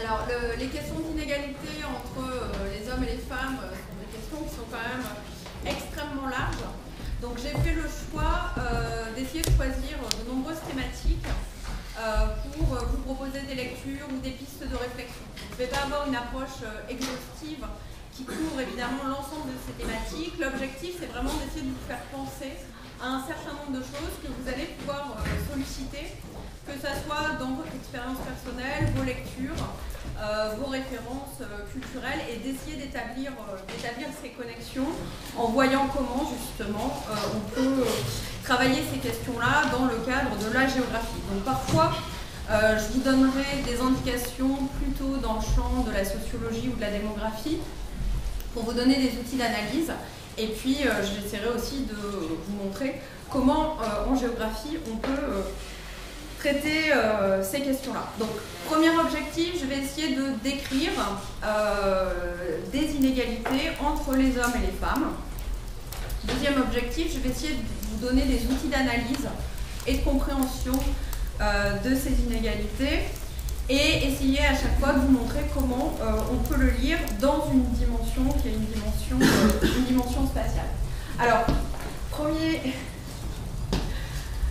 Alors, les questions d'inégalité entre les hommes et les femmes sont des questions qui sont quand même extrêmement larges. Donc j'ai fait le choix d'essayer de choisir de nombreuses thématiques pour vous proposer des lectures ou des pistes de réflexion. Je ne vais pas avoir une approche exhaustive qui couvre évidemment l'ensemble de ces thématiques. L'objectif, c'est vraiment d'essayer de vous faire penser à un certain nombre de choses que vous allez pouvoir euh, solliciter, que ce soit dans votre expérience personnelle, vos lectures, euh, vos références euh, culturelles et d'essayer d'établir ces connexions en voyant comment justement on peut travailler ces questions-là dans le cadre de la géographie. Donc parfois, je vous donnerai des indications plutôt dans le champ de la sociologie ou de la démographie pour vous donner des outils d'analyse. Et puis, euh, j'essaierai aussi de vous montrer comment, euh, en géographie, on peut euh, traiter ces questions-là. Donc, premier objectif, je vais essayer de décrire des inégalités entre les hommes et les femmes. Deuxième objectif, je vais essayer de vous donner des outils d'analyse et de compréhension de ces inégalités et essayer à chaque fois de vous montrer comment euh, on peut le lire dans une dimension qui est une dimension, euh, une dimension spatiale. Alors, premier,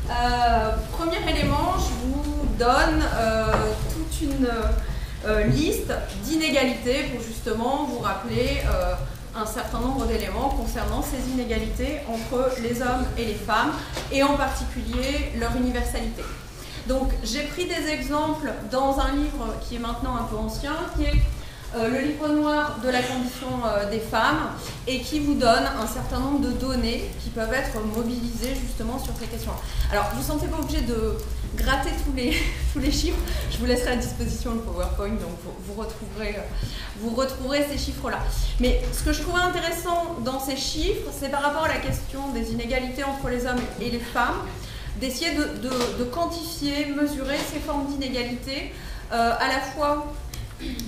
euh, premier élément, je vous donne toute une liste d'inégalités pour justement vous rappeler un certain nombre d'éléments concernant ces inégalités entre les hommes et les femmes, et en particulier leur universalité. Donc j'ai pris des exemples dans un livre qui est maintenant un peu ancien, qui est euh, le livre noir de la condition euh, des femmes et qui vous donne un certain nombre de données qui peuvent être mobilisées justement sur ces questions. Alors vous ne sentez pas obligé de gratter tous les, tous les chiffres, je vous laisserai à disposition le PowerPoint, donc vous, retrouverez, vous retrouverez ces chiffres-là. Mais ce que je trouvais intéressant dans ces chiffres, c'est par rapport à la question des inégalités entre les hommes et les femmes, d'essayer de, quantifier, mesurer ces formes d'inégalité euh, à la fois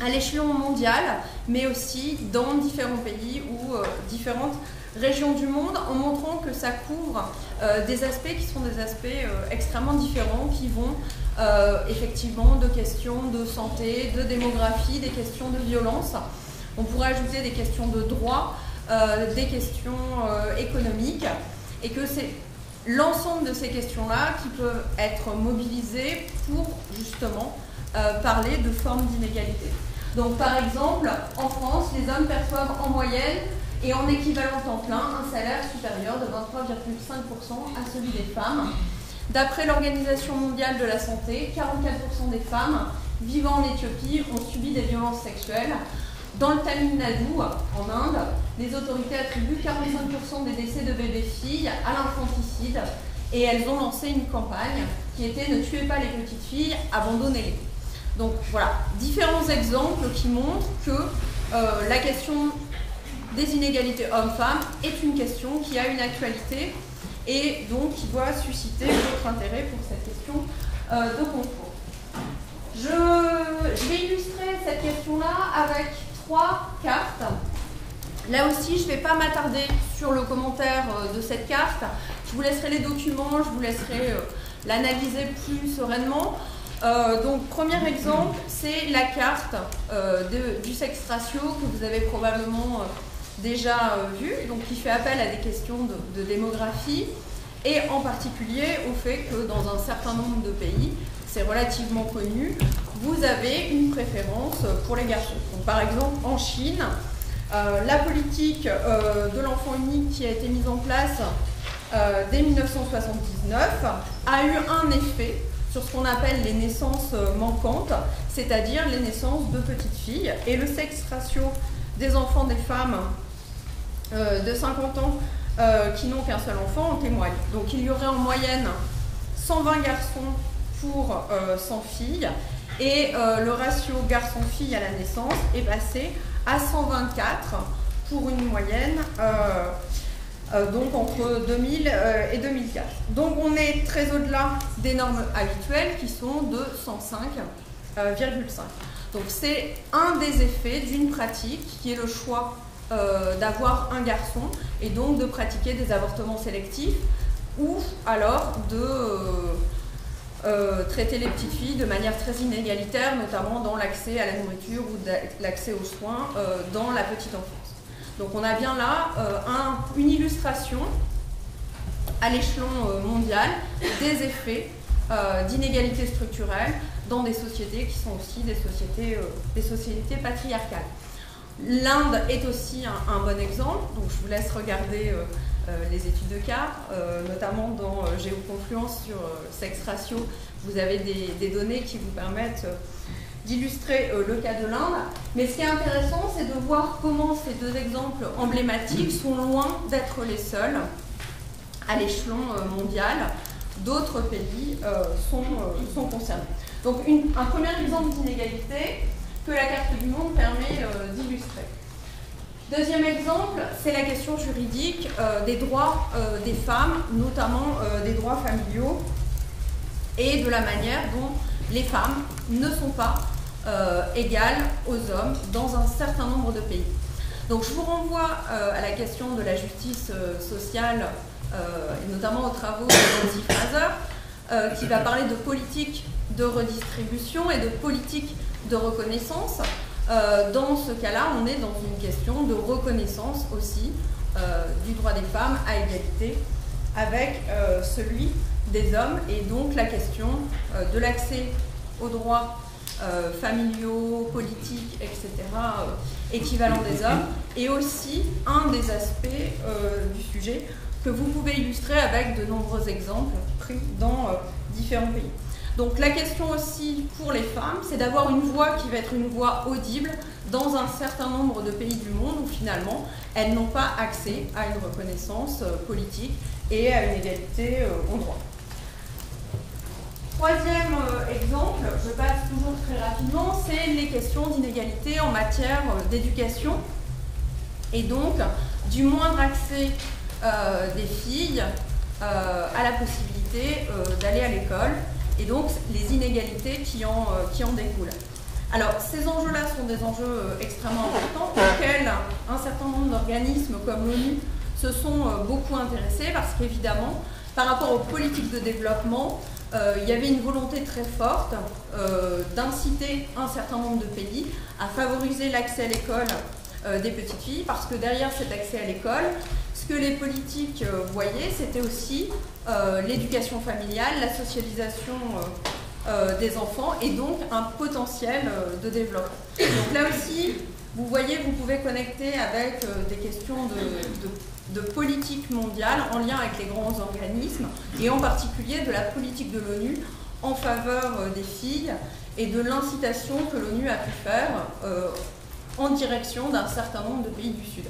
à l'échelon mondial, mais aussi dans différents pays ou euh, différentes régions du monde, en montrant que ça couvre euh, des aspects qui sont des aspects extrêmement différents, qui vont effectivement de questions de santé, de démographie, des questions de violence. On pourrait ajouter des questions de droit, des questions économiques, et que c'est l'ensemble de ces questions-là qui peuvent être mobilisées pour justement euh, parler de formes d'inégalité. Donc par exemple, en France, les hommes perçoivent en moyenne et en équivalent temps plein un salaire supérieur de 23,5% à celui des femmes. D'après l'Organisation mondiale de la santé, 44% des femmes vivant en Éthiopie ont subi des violences sexuelles, dans le Tamil Nadu, en Inde, les autorités attribuent 45% des décès de bébés filles à l'infanticide et elles ont lancé une campagne qui était Ne tuez pas les petites filles, abandonnez-les. Donc voilà, différents exemples qui montrent que euh, la question des inégalités hommes-femmes est une question qui a une actualité et donc qui doit susciter votre intérêt pour cette question euh, de concours. je vais illustrer cette question-là avec cartes. Là aussi, je ne vais pas m'attarder sur le commentaire euh, de cette carte. Je vous laisserai les documents, je vous laisserai l'analyser plus sereinement. Euh, donc, premier exemple, c'est la carte du sexe ratio que vous avez probablement déjà vue, donc qui fait appel à des questions de, démographie et en particulier au fait que dans un certain nombre de pays, c'est relativement connu, vous avez une préférence pour les garçons. par exemple, en Chine, euh, la politique euh, de l'enfant unique qui a été mise en place euh, dès 1979 a eu un effet sur ce qu'on appelle les naissances manquantes, c'est-à-dire les naissances de petites filles. Et le sexe ratio des enfants des femmes de 50 ans qui n'ont qu'un seul enfant en témoigne. Donc il y aurait en moyenne 120 garçons pour 100 filles et euh, le ratio garçon-fille à la naissance est passé à 124 pour une moyenne euh, euh, donc entre 2000 et 2004. Donc on est très au-delà des normes habituelles qui sont de 105,5. donc c'est un des effets d'une pratique qui est le choix d'avoir un garçon et donc de pratiquer des avortements sélectifs ou alors de traiter les petites filles de manière très inégalitaire, notamment dans l'accès à la nourriture ou l'accès aux soins dans la petite enfance. Donc on a bien là une illustration à l'échelon mondial des effets d'inégalités structurelles dans des sociétés qui sont aussi des sociétés, patriarcales. L'Inde est aussi un, bon exemple, donc je vous laisse regarder euh, euh, les études de cas, euh, notamment dans Géoconfluence sur sexe ratio, vous avez des, données qui vous permettent d'illustrer le cas de l'Inde. Mais ce qui est intéressant, c'est de voir comment ces deux exemples emblématiques sont loin d'être les seuls à l'échelon mondial. D'autres pays sont, sont, concernés. Donc un premier exemple d'inégalité, que la carte du monde permet euh, d'illustrer. Deuxième exemple, c'est la question juridique euh, des droits euh, des femmes, notamment des droits familiaux, et de la manière dont les femmes ne sont pas égales aux hommes dans un certain nombre de pays. Donc je vous renvoie à la question de la justice sociale, et notamment aux travaux de Nancy Fraser, qui va parler de politique de redistribution et de politique de reconnaissance. Euh, dans ce cas-là, on est dans une question de reconnaissance aussi euh, du droit des femmes à égalité avec euh, celui des hommes et donc la question de l'accès aux droits familiaux, politiques, etc., équivalent des hommes, est aussi un des aspects du sujet que vous pouvez illustrer avec de nombreux exemples pris dans différents pays. Donc la question aussi pour les femmes, c'est d'avoir une voix qui va être une voix audible dans un certain nombre de pays du monde où finalement elles n'ont pas accès à une reconnaissance euh, politique et à une égalité euh, en droit. Troisième euh, exemple, je passe toujours très rapidement, c'est les questions d'inégalité en matière d'éducation et donc du moindre accès des filles à la possibilité d'aller à l'école et donc les inégalités qui en, euh, qui en découlent. Alors, ces enjeux-là sont des enjeux euh, extrêmement importants auxquels un certain nombre d'organismes comme l'ONU se sont euh, beaucoup intéressés parce qu'évidemment, par rapport aux politiques de développement, il y avait une volonté très forte d'inciter un certain nombre de pays à favoriser l'accès à l'école des petites filles parce que derrière cet accès à l'école, ce que les politiques voyaient, c'était aussi euh, l'éducation familiale, la socialisation euh, euh, des enfants et donc un potentiel de développement. Donc là aussi, vous voyez, vous pouvez connecter avec des questions de, politique mondiale en lien avec les grands organismes et en particulier de la politique de l'ONU en faveur des filles et de l'incitation que l'ONU a pu faire en direction d'un certain nombre de pays du Sud.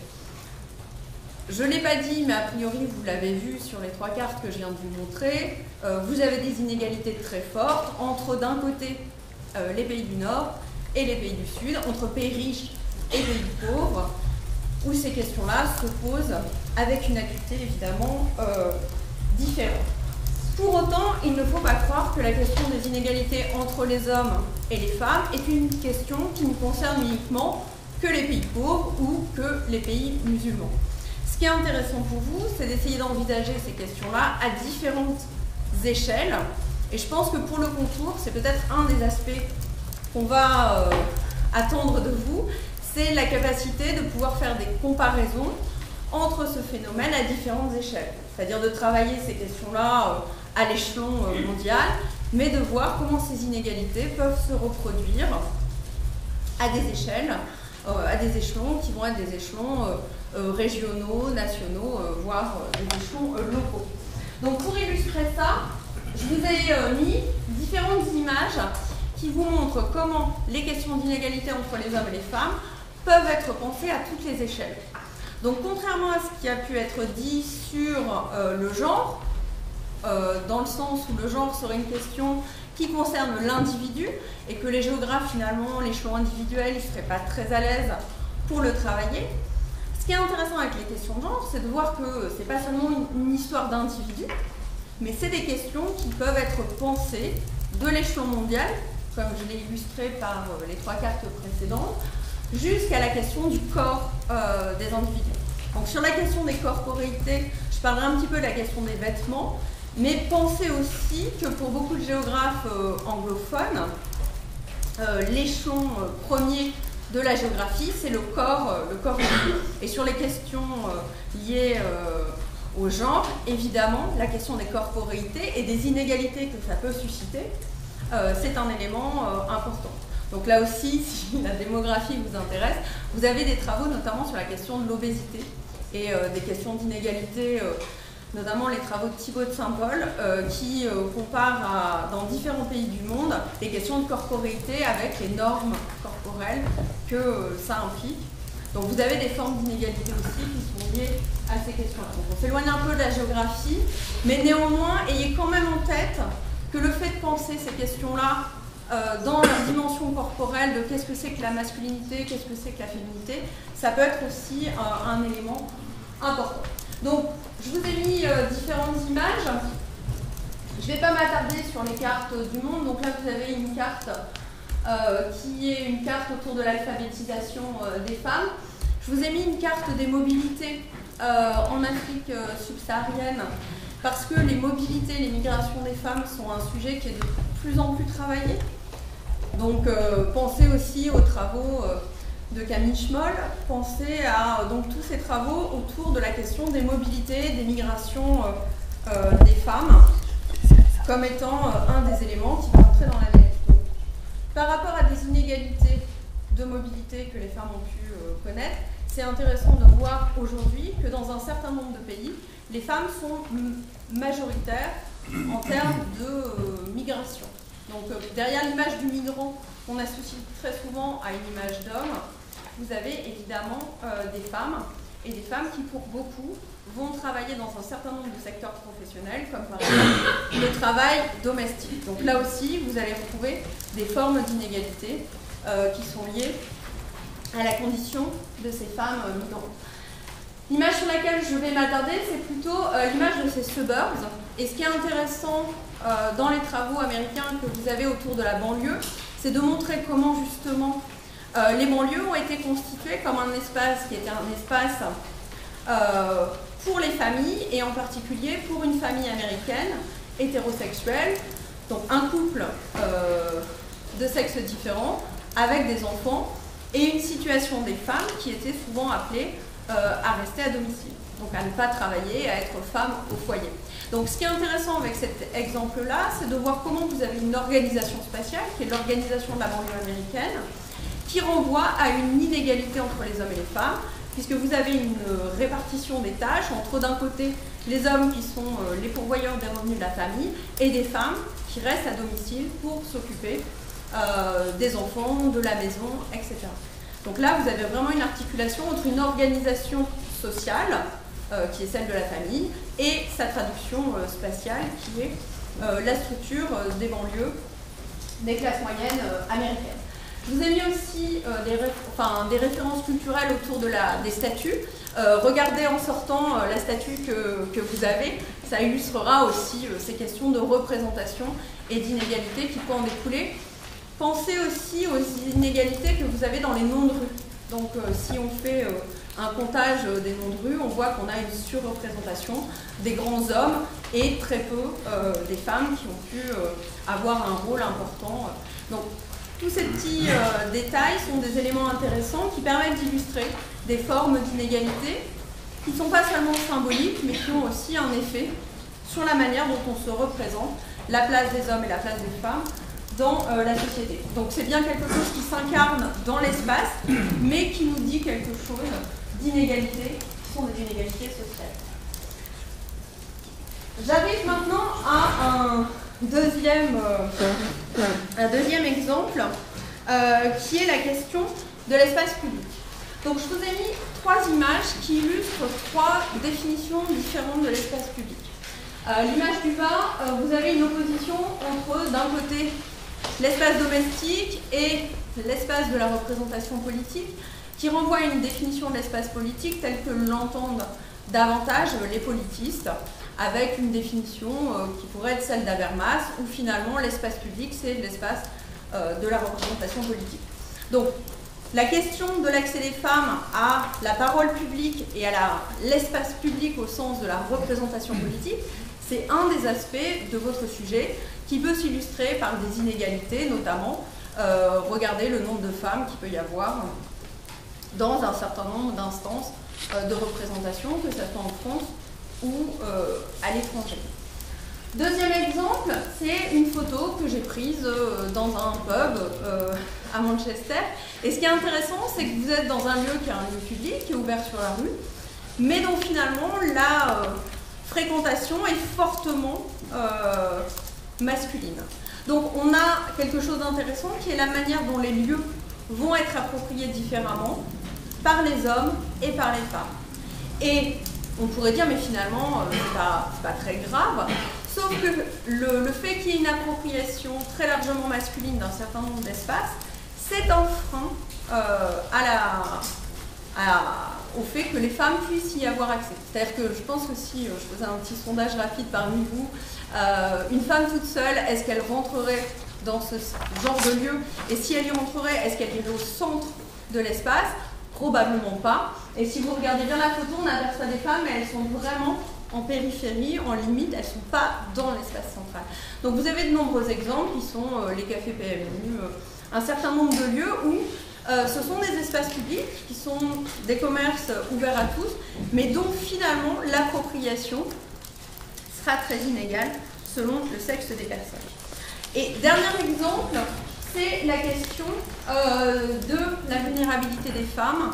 Je ne l'ai pas dit, mais a priori, vous l'avez vu sur les trois cartes que je viens de vous montrer, euh, vous avez des inégalités très fortes entre, d'un côté, euh, les pays du Nord et les pays du Sud, entre pays riches et pays pauvres, où ces questions-là se posent avec une acuité évidemment euh, différente. Pour autant, il ne faut pas croire que la question des inégalités entre les hommes et les femmes est une question qui ne concerne uniquement que les pays pauvres ou que les pays musulmans qui est intéressant pour vous, c'est d'essayer d'envisager ces questions-là à différentes échelles. Et je pense que pour le contour, c'est peut-être un des aspects qu'on va euh, attendre de vous, c'est la capacité de pouvoir faire des comparaisons entre ce phénomène à différentes échelles. C'est-à-dire de travailler ces questions-là euh, à l'échelon euh, mondial, mais de voir comment ces inégalités peuvent se reproduire à des échelles, à des échelons qui vont être des échelons euh, régionaux, nationaux, euh, voire euh, des échelons locaux. Donc pour illustrer ça, je vous ai mis différentes images qui vous montrent comment les questions d'inégalité entre les hommes et les femmes peuvent être pensées à toutes les échelles. Donc contrairement à ce qui a pu être dit sur le genre, dans le sens où le genre serait une question qui concerne l'individu et que les géographes finalement, l'échelon individuel, ils ne seraient pas très à l'aise pour le travailler, ce qui est intéressant avec les questions de genre, c'est de voir que ce n'est pas seulement une, histoire d'individu, mais c'est des questions qui peuvent être pensées de l'échelon mondial, comme je l'ai illustré par euh, les trois cartes précédentes, jusqu'à la question du corps euh, des individus. Donc sur la question des corporéités, je parlerai un petit peu de la question des vêtements, Mais pensez aussi que pour beaucoup de géographes anglophones, l'échelon premier de la géographie, c'est le corps, le corps humain. Et sur les questions liées au genre, évidemment, la question des corporéités et des inégalités que ça peut susciter, c'est un élément important. Donc là aussi, si la démographie vous intéresse, vous avez des travaux notamment sur la question de l'obésité et euh, des questions d'inégalité, euh, notamment les travaux de Thibaut de Saint-Paul, euh, qui comparent dans différents pays du monde les questions de corporéité avec les normes corporelles que ça implique. Donc vous avez des formes d'inégalité aussi qui sont liées à ces questions-là. Donc on s'éloigne un peu de la géographie, mais néanmoins, ayez quand même en tête que le fait de penser ces questions-là dans la dimension corporelle de qu'est-ce que c'est que la masculinité, qu'est-ce que c'est que la féminité, ça peut être aussi euh, un élément important. Donc, je vous ai mis euh, différentes images. Je ne vais pas m'attarder sur les cartes du monde. Donc là, vous avez une carte qui est une carte autour de l'alphabétisation des femmes. Je vous ai mis une carte des mobilités en Afrique subsaharienne parce que les mobilités, les migrations des femmes sont un sujet qui est de plus en plus travaillé. Donc euh, pensez aussi aux travaux euh, de Camille Schmoll, pensez à donc, tous ces travaux autour de la question des mobilités, des migrations euh, des femmes, comme étant un des éléments qui va entrer dans la Par rapport à des inégalités de mobilité que les femmes ont pu connaître, c'est intéressant de voir aujourd'hui que dans un certain nombre de pays, les femmes sont majoritaires en termes de migration. Donc euh, derrière l'image du migrant qu'on associe très souvent à une image d'homme, vous avez évidemment euh, des femmes, et des femmes qui pour beaucoup vont travailler dans un certain nombre de secteurs professionnels, comme par exemple le travail domestique. Donc là aussi, vous allez retrouver des formes d'inégalité euh, qui sont liées à la condition de ces femmes migrantes. L'image sur laquelle je vais m'attarder, c'est plutôt l'image de ces suburbs. Et ce qui est intéressant euh, dans les travaux américains que vous avez autour de la banlieue, c'est de montrer comment justement euh, les banlieues ont été constituées comme un espace qui était un espace euh, pour les familles et en particulier pour une famille américaine hétérosexuelle, donc un couple de sexes différents avec des enfants et une situation des femmes qui étaient souvent appelées à rester à domicile, donc à ne pas travailler, à être femme au foyer. Donc ce qui est intéressant avec cet exemple-là, c'est de voir comment vous avez une organisation spatiale, qui est l'organisation de la banlieue américaine, qui renvoie à une inégalité entre les hommes et les femmes, puisque vous avez une répartition des tâches entre d'un côté les hommes qui sont euh, les pourvoyeurs des revenus de la famille et des femmes qui restent à domicile pour s'occuper euh, des enfants, de la maison, etc. Donc là, vous avez vraiment une articulation entre une organisation sociale euh, qui est celle de la famille, et sa traduction euh, spatiale, qui est euh, la structure des banlieues des classes moyennes américaines. Je vous ai mis aussi des, références culturelles autour de la, des statues. regardez en sortant la statue que, que, vous avez, ça illustrera aussi ces questions de représentation et d'inégalité qui peuvent en découler. Pensez aussi aux inégalités que vous avez dans les noms de rue. Donc si on fait un comptage des noms de rue, on voit qu'on a une surreprésentation des grands hommes et très peu euh, des femmes qui ont pu euh, avoir un rôle important. Donc, tous ces petits euh, détails sont des éléments intéressants qui permettent d'illustrer des formes d'inégalité qui ne sont pas seulement symboliques, mais qui ont aussi un effet sur la manière dont on se représente, la place des hommes et la place des femmes dans la société. Donc c'est bien quelque chose qui s'incarne dans l'espace, mais qui nous dit quelque chose d'inégalités qui sont des inégalités sociales. J'arrive maintenant à un deuxième, euh, un deuxième exemple euh, qui est la question de l'espace public. Donc je vous ai mis trois images qui illustrent trois définitions différentes de l'espace public. Euh, l'image du bas, vous avez une opposition entre d'un côté l'espace domestique et l'espace de la représentation politique qui renvoie à une définition de l'espace politique telle que l'entendent davantage les politistes, avec une définition euh, qui pourrait être celle d'Habermas, où finalement l'espace public, c'est l'espace euh, de la représentation politique. Donc, la question de l'accès des femmes à la parole publique et à l'espace public au sens de la représentation politique, c'est un des aspects de votre sujet qui peut s'illustrer par des inégalités, notamment regardez le nombre de femmes qu'il peut y avoir dans un certain nombre d'instances de représentation, que ce soit en France ou à l'étranger. Deuxième exemple, c'est une photo que j'ai prise euh, dans un pub euh, à Manchester. Et ce qui est intéressant, c'est que vous êtes dans un lieu qui est un lieu public, qui est ouvert sur la rue, mais dont finalement la euh, fréquentation est fortement masculine. Donc on a quelque chose d'intéressant qui est la manière dont les lieux vont être appropriés différemment par les hommes et par les femmes. Et on pourrait dire, mais finalement, c'est pas, pas très grave, Sauf que le, fait qu'il y ait une appropriation très largement masculine d'un certain nombre d'espaces, c'est un frein euh, au fait que les femmes puissent y avoir accès. C'est-à-dire que je pense que si euh, je faisais un petit sondage rapide parmi vous, euh, une femme toute seule, est-ce qu'elle rentrerait dans ce genre de lieu? Et si elle y rentrerait, est-ce qu'elle irait au centre de l'espace? Probablement pas. Et si vous regardez bien la photo, on aperçoit des femmes, mais elles sont vraiment en périphérie, en limite, elles ne sont pas dans l'espace central. Donc vous avez de nombreux exemples qui sont euh, les cafés PMU, euh, un certain nombre de lieux où euh, ce sont des espaces publics qui sont des commerces ouverts à tous, mais dont finalement l'appropriation sera très inégale selon le sexe des personnes. Et dernier exemple, c'est la question de la vulnérabilité des femmes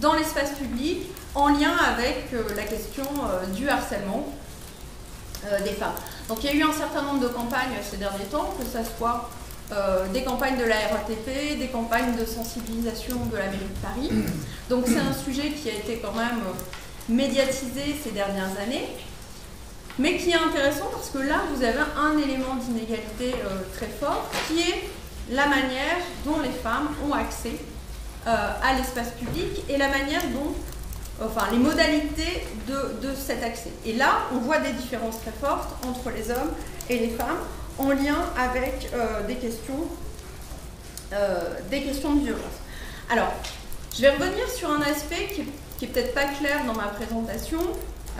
dans l'espace public en lien avec euh, la question euh, du harcèlement euh, des femmes. Donc il y a eu un certain nombre de campagnes ces derniers temps, que ce soit des campagnes de la RATP, des campagnes de sensibilisation de la mairie de Paris. Donc c'est un sujet qui a été quand même médiatisé ces dernières années, mais qui est intéressant parce que là, vous avez un élément d'inégalité très fort, qui est la manière dont les femmes ont accès à l'espace public et la manière dont enfin les modalités de, cet accès. Et là, on voit des différences très fortes entre les hommes et les femmes en lien avec euh, des, questions, euh, des questions de violence. Alors, je vais revenir sur un aspect qui n'est peut-être pas clair dans ma présentation,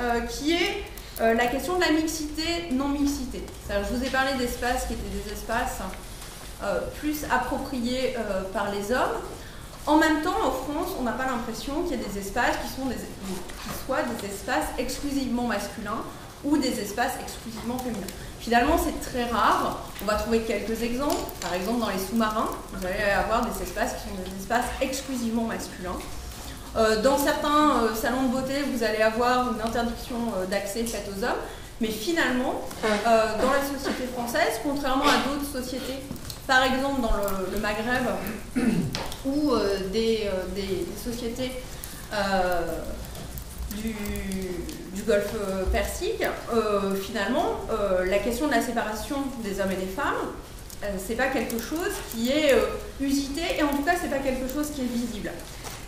euh, qui est la question de la mixité, non-mixité. Je vous ai parlé d'espaces qui étaient des espaces plus appropriés par les hommes. En même temps, en France, on n'a pas l'impression qu'il y ait des espaces qui, sont des, qui soient des espaces exclusivement masculins ou des espaces exclusivement féminins. Finalement, c'est très rare. On va trouver quelques exemples. Par exemple, dans les sous-marins, vous allez avoir des espaces qui sont des espaces exclusivement masculins. Euh, dans certains euh, salons de beauté, vous allez avoir une interdiction euh, d'accès faite aux hommes. Mais finalement, dans la société française, contrairement à d'autres sociétés par exemple dans le, Maghreb ou euh, euh, des, sociétés euh, du, Golfe Persique, finalement, la question de la séparation des hommes et des femmes, c'est pas quelque chose qui est usité et en tout cas c'est pas quelque chose qui est visible.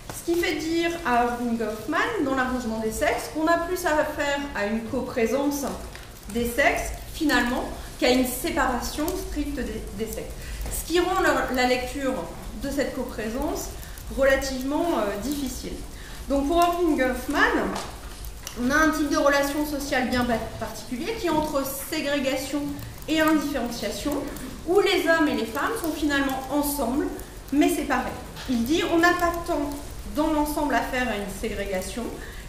Ce qui fait dire à Irving Goffman, dans l'arrangement des sexes, qu'on a plus à faire à une coprésence des sexes, finalement, qu'à une séparation stricte des sexes ce qui rend la, lecture de cette coprésence relativement euh, difficile. Donc pour Irving Goffman, on a un type de relation sociale bien particulier qui est entre ségrégation et indifférenciation, où les hommes et les femmes sont finalement ensemble, mais séparés. Il dit on n'a pas tant dans l'ensemble affaire à une ségrégation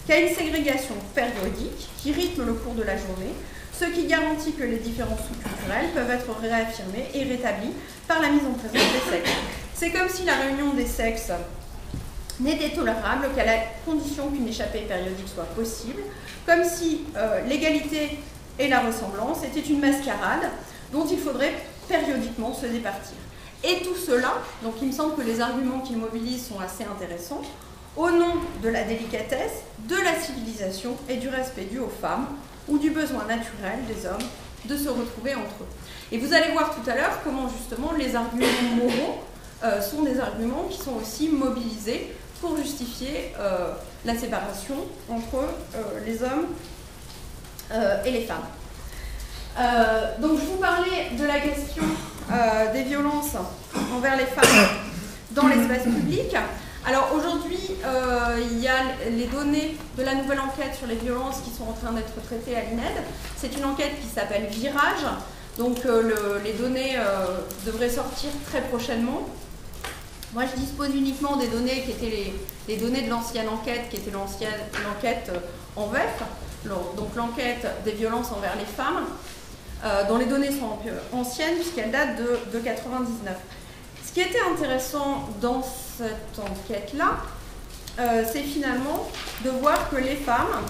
qu'à une ségrégation périodique qui rythme le cours de la journée, ce qui garantit que les différences culturelles peuvent être réaffirmées et rétablies par la mise en présence des sexes. C'est comme si la réunion des sexes n'était tolérable qu'à la condition qu'une échappée périodique soit possible, comme si euh, l'égalité et la ressemblance étaient une mascarade dont il faudrait périodiquement se départir. Et tout cela, donc il me semble que les arguments qu'il mobilise sont assez intéressants, au nom de la délicatesse, de la civilisation et du respect dû aux femmes, ou du besoin naturel des hommes de se retrouver entre eux. Et vous allez voir tout à l'heure comment justement les arguments moraux euh, sont des arguments qui sont aussi mobilisés pour justifier euh, la séparation entre euh, les hommes et les femmes. donc je vous parlais de la question des violences envers les femmes dans l'espace public. Alors aujourd'hui, euh, il y a les données de la nouvelle enquête sur les violences qui sont en train d'être traitées à l'INED. C'est une enquête qui s'appelle Virage. Donc euh, les données euh, devraient sortir très prochainement. Moi, je dispose uniquement des données qui étaient les, données de l'ancienne enquête, qui était l'ancienne l'enquête en VEF, donc l'enquête des violences envers les femmes, dont les données sont anciennes puisqu'elles datent de, de 99. Ce qui était intéressant dans cette enquête-là, euh, c'est finalement de voir que les femmes,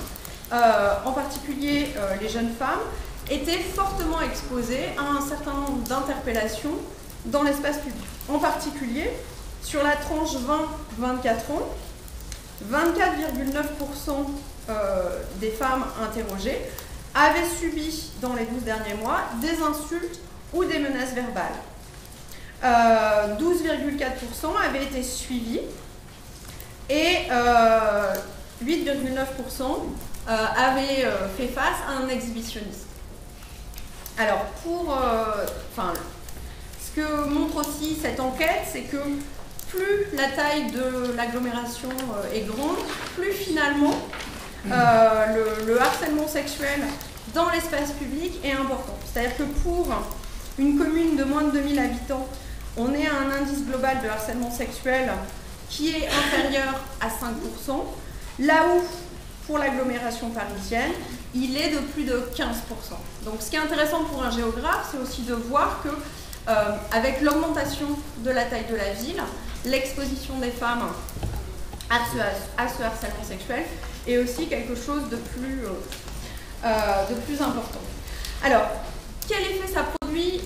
euh, en particulier euh, les jeunes femmes, étaient fortement exposées à un certain nombre d'interpellations dans l'espace public. En particulier, sur la tranche 20-24 ans, 24,9% des femmes interrogées avaient subi dans les 12 derniers mois des insultes ou des menaces verbales. 12,4% avaient été suivis et 8,9% euh, avaient euh, fait face à un exhibitionniste. Alors, pour. Euh, ce que montre aussi cette enquête, c'est que plus la taille de l'agglomération est grande, plus finalement le, le, harcèlement sexuel dans l'espace public est important. C'est-à-dire que pour une commune de moins de 2000 habitants, on est à un indice global de harcèlement sexuel qui est inférieur à 5%, là où pour l'agglomération parisienne, il est de plus de 15%. Donc ce qui est intéressant pour un géographe, c'est aussi de voir que euh, avec l'augmentation de la taille de la ville, l'exposition des femmes à ce, harcèlement sexuel est aussi quelque chose de plus, euh, de plus important. Alors, quel effet ça produit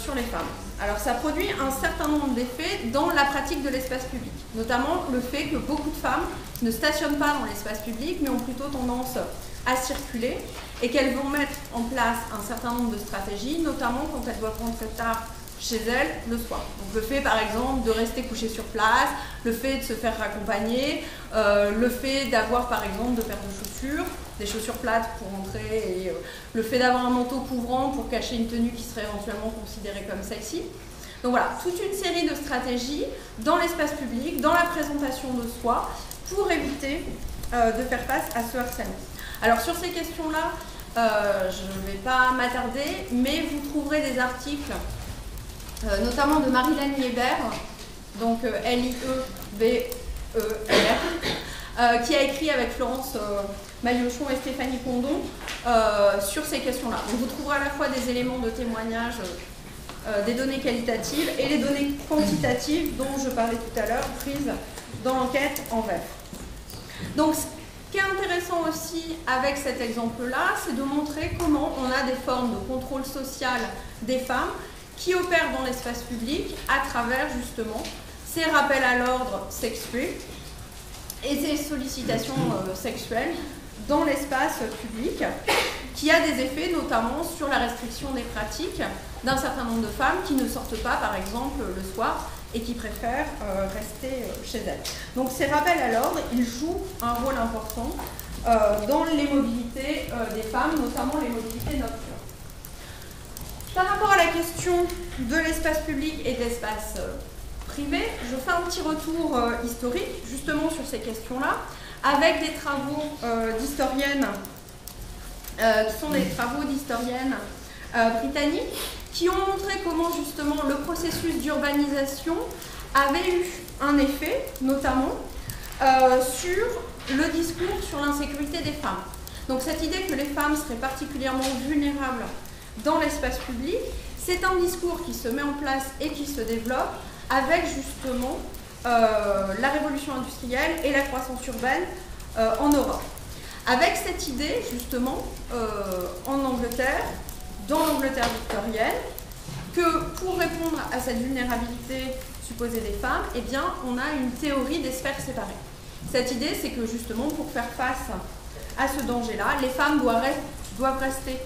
sur les femmes. Alors ça produit un certain nombre d'effets dans la pratique de l'espace public, notamment le fait que beaucoup de femmes ne stationnent pas dans l'espace public, mais ont plutôt tendance à circuler et qu'elles vont mettre en place un certain nombre de stratégies, notamment quand elles doivent rentrer tard chez elles le soir. Donc le fait par exemple de rester couché sur place, le fait de se faire raccompagner, euh, le fait d'avoir par exemple de paires de chaussures, des chaussures plates pour rentrer et euh, le fait d'avoir un manteau couvrant pour cacher une tenue qui serait éventuellement considérée comme sexy. Donc voilà, toute une série de stratégies dans l'espace public, dans la présentation de soi, pour éviter euh, de faire face à ce harcèlement. Alors sur ces questions-là, je ne vais pas m'attarder, mais vous trouverez des articles notamment de Marilyn Hébert, donc euh, L-I-E-B-E-R, euh, qui a écrit avec Florence Maillochon et Stéphanie Condon sur ces questions-là. Vous trouverez à la fois des éléments de témoignage, des données qualitatives et les données quantitatives dont je parlais tout à l'heure, prises dans l'enquête en VEF. Donc ce qui est intéressant aussi avec cet exemple-là, c'est de montrer comment on a des formes de contrôle social des femmes qui opèrent dans l'espace public à travers justement ces rappels à l'ordre sexués et ces sollicitations euh, sexuelles dans l'espace public, qui a des effets notamment sur la restriction des pratiques d'un certain nombre de femmes qui ne sortent pas, par exemple, le soir et qui préfèrent euh, rester euh, chez elles. Donc ces rappels à l'ordre, ils jouent un rôle important dans les mobilités des femmes, notamment les mobilités nocturnes. Par rapport à la question de l'espace public et de l'espace euh, privé, je fais un petit retour euh, historique justement sur ces questions-là, avec des travaux euh, d'historiennes, qui sont des travaux d'historiennes britanniques, qui ont montré comment justement le processus d'urbanisation avait eu un effet, notamment, sur le discours sur l'insécurité des femmes. Donc cette idée que les femmes seraient particulièrement vulnérables dans l'espace public. C'est un discours qui se met en place et qui se développe avec justement euh, la révolution industrielle et la croissance urbaine euh, en Europe. Avec cette idée, justement, euh, en Angleterre, dans l'Angleterre victorienne, que pour répondre à cette vulnérabilité supposée des femmes, eh bien, on a une théorie des sphères séparées. Cette idée, c'est que justement, pour faire face à ce danger-là, les femmes doivent rester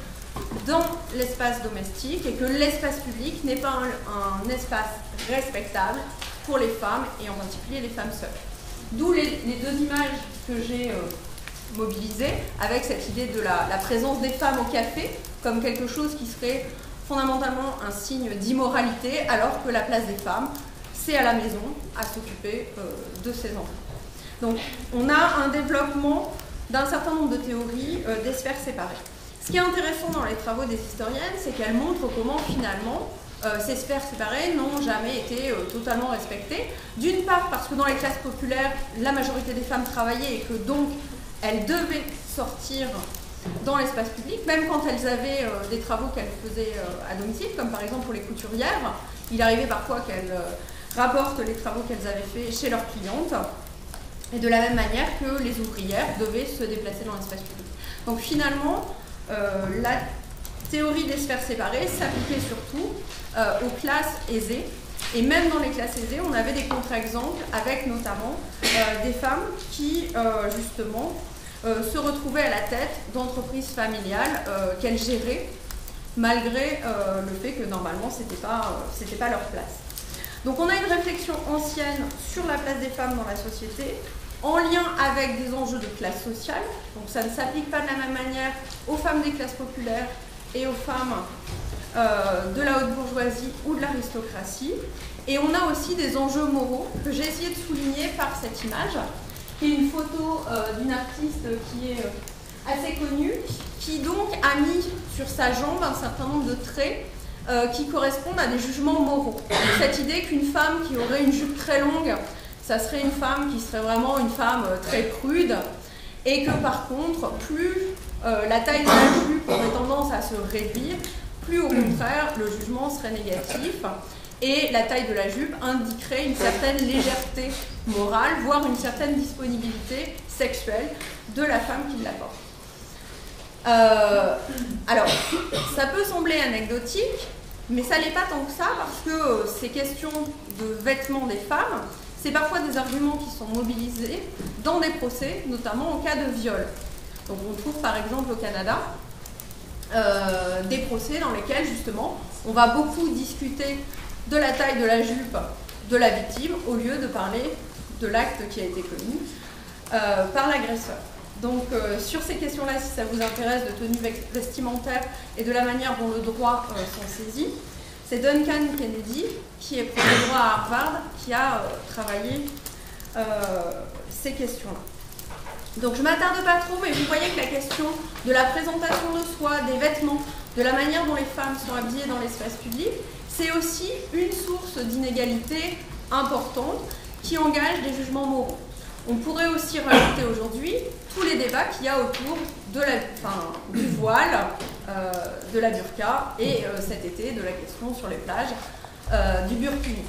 dans l'espace domestique et que l'espace public n'est pas un, espace respectable pour les femmes et en particulier les femmes seules. D'où les, deux images que j'ai euh, mobilisées avec cette idée de la, présence des femmes au café comme quelque chose qui serait fondamentalement un signe d'immoralité alors que la place des femmes c'est à la maison à s'occuper de ses enfants. Donc on a un développement d'un certain nombre de théories des sphères séparées. Ce qui est intéressant dans les travaux des historiennes, c'est qu'elles montrent comment finalement euh, ces sphères séparées n'ont jamais été euh, totalement respectées. D'une part parce que dans les classes populaires, la majorité des femmes travaillaient et que donc elles devaient sortir dans l'espace public, même quand elles avaient euh, des travaux qu'elles faisaient à domicile, comme par exemple pour les couturières. Il arrivait parfois qu'elles rapportent les travaux qu'elles avaient faits chez leurs clientes, et de la même manière que les ouvrières devaient se déplacer dans l'espace public. Donc finalement, la théorie des sphères séparées s'appliquait surtout euh, aux classes aisées. Et même dans les classes aisées, on avait des contre-exemples avec notamment euh, des femmes qui, euh, justement, se retrouvaient à la tête d'entreprises familiales qu'elles géraient, malgré le fait que normalement, ce n'était pas, pas leur place. Donc on a une réflexion ancienne sur la place des femmes dans la société, en lien avec des enjeux de classe sociale. Donc ça ne s'applique pas de la même manière aux femmes des classes populaires et aux femmes euh, de la haute bourgeoisie ou de l'aristocratie. Et on a aussi des enjeux moraux que j'ai essayé de souligner par cette image, qui est une photo euh, d'une artiste qui est euh, assez connue, qui donc a mis sur sa jambe un certain nombre de traits qui correspondent à des jugements moraux. Cette idée qu'une femme qui aurait une jupe très longue, ça serait une femme qui serait vraiment une femme très prude, et que par contre, plus la taille de la jupe aurait tendance à se réduire, plus au contraire, le jugement serait négatif et la taille de la jupe indiquerait une certaine légèreté morale, voire une certaine disponibilité sexuelle de la femme qui la porte. Euh, alors, ça peut sembler anecdotique, mais ça n'est pas tant que ça parce que ces questions de vêtements des femmes, c'est parfois des arguments qui sont mobilisés dans des procès, notamment en cas de viol. Donc on trouve par exemple au Canada euh, des procès dans lesquels justement on va beaucoup discuter de la taille de la jupe de la victime au lieu de parler de l'acte qui a été commis euh, par l'agresseur. Donc euh, sur ces questions-là, si ça vous intéresse de tenue vestimentaire et de la manière dont le droit s'en saisit, c'est Duncan Kennedy, qui est professeur de droit à Harvard, qui a travaillé ces questions-là. Donc je m'attarde pas trop, mais vous voyez que la question de la présentation de soi, des vêtements, de la manière dont les femmes sont habillées dans l'espace public, c'est aussi une source d'inégalité importante qui engage des jugements moraux. On pourrait aussi rajouter aujourd'hui tous les débats qu'il y a autour de la, du voile, euh, de la burqa et euh, cet été de la question sur les plages euh, du burkini.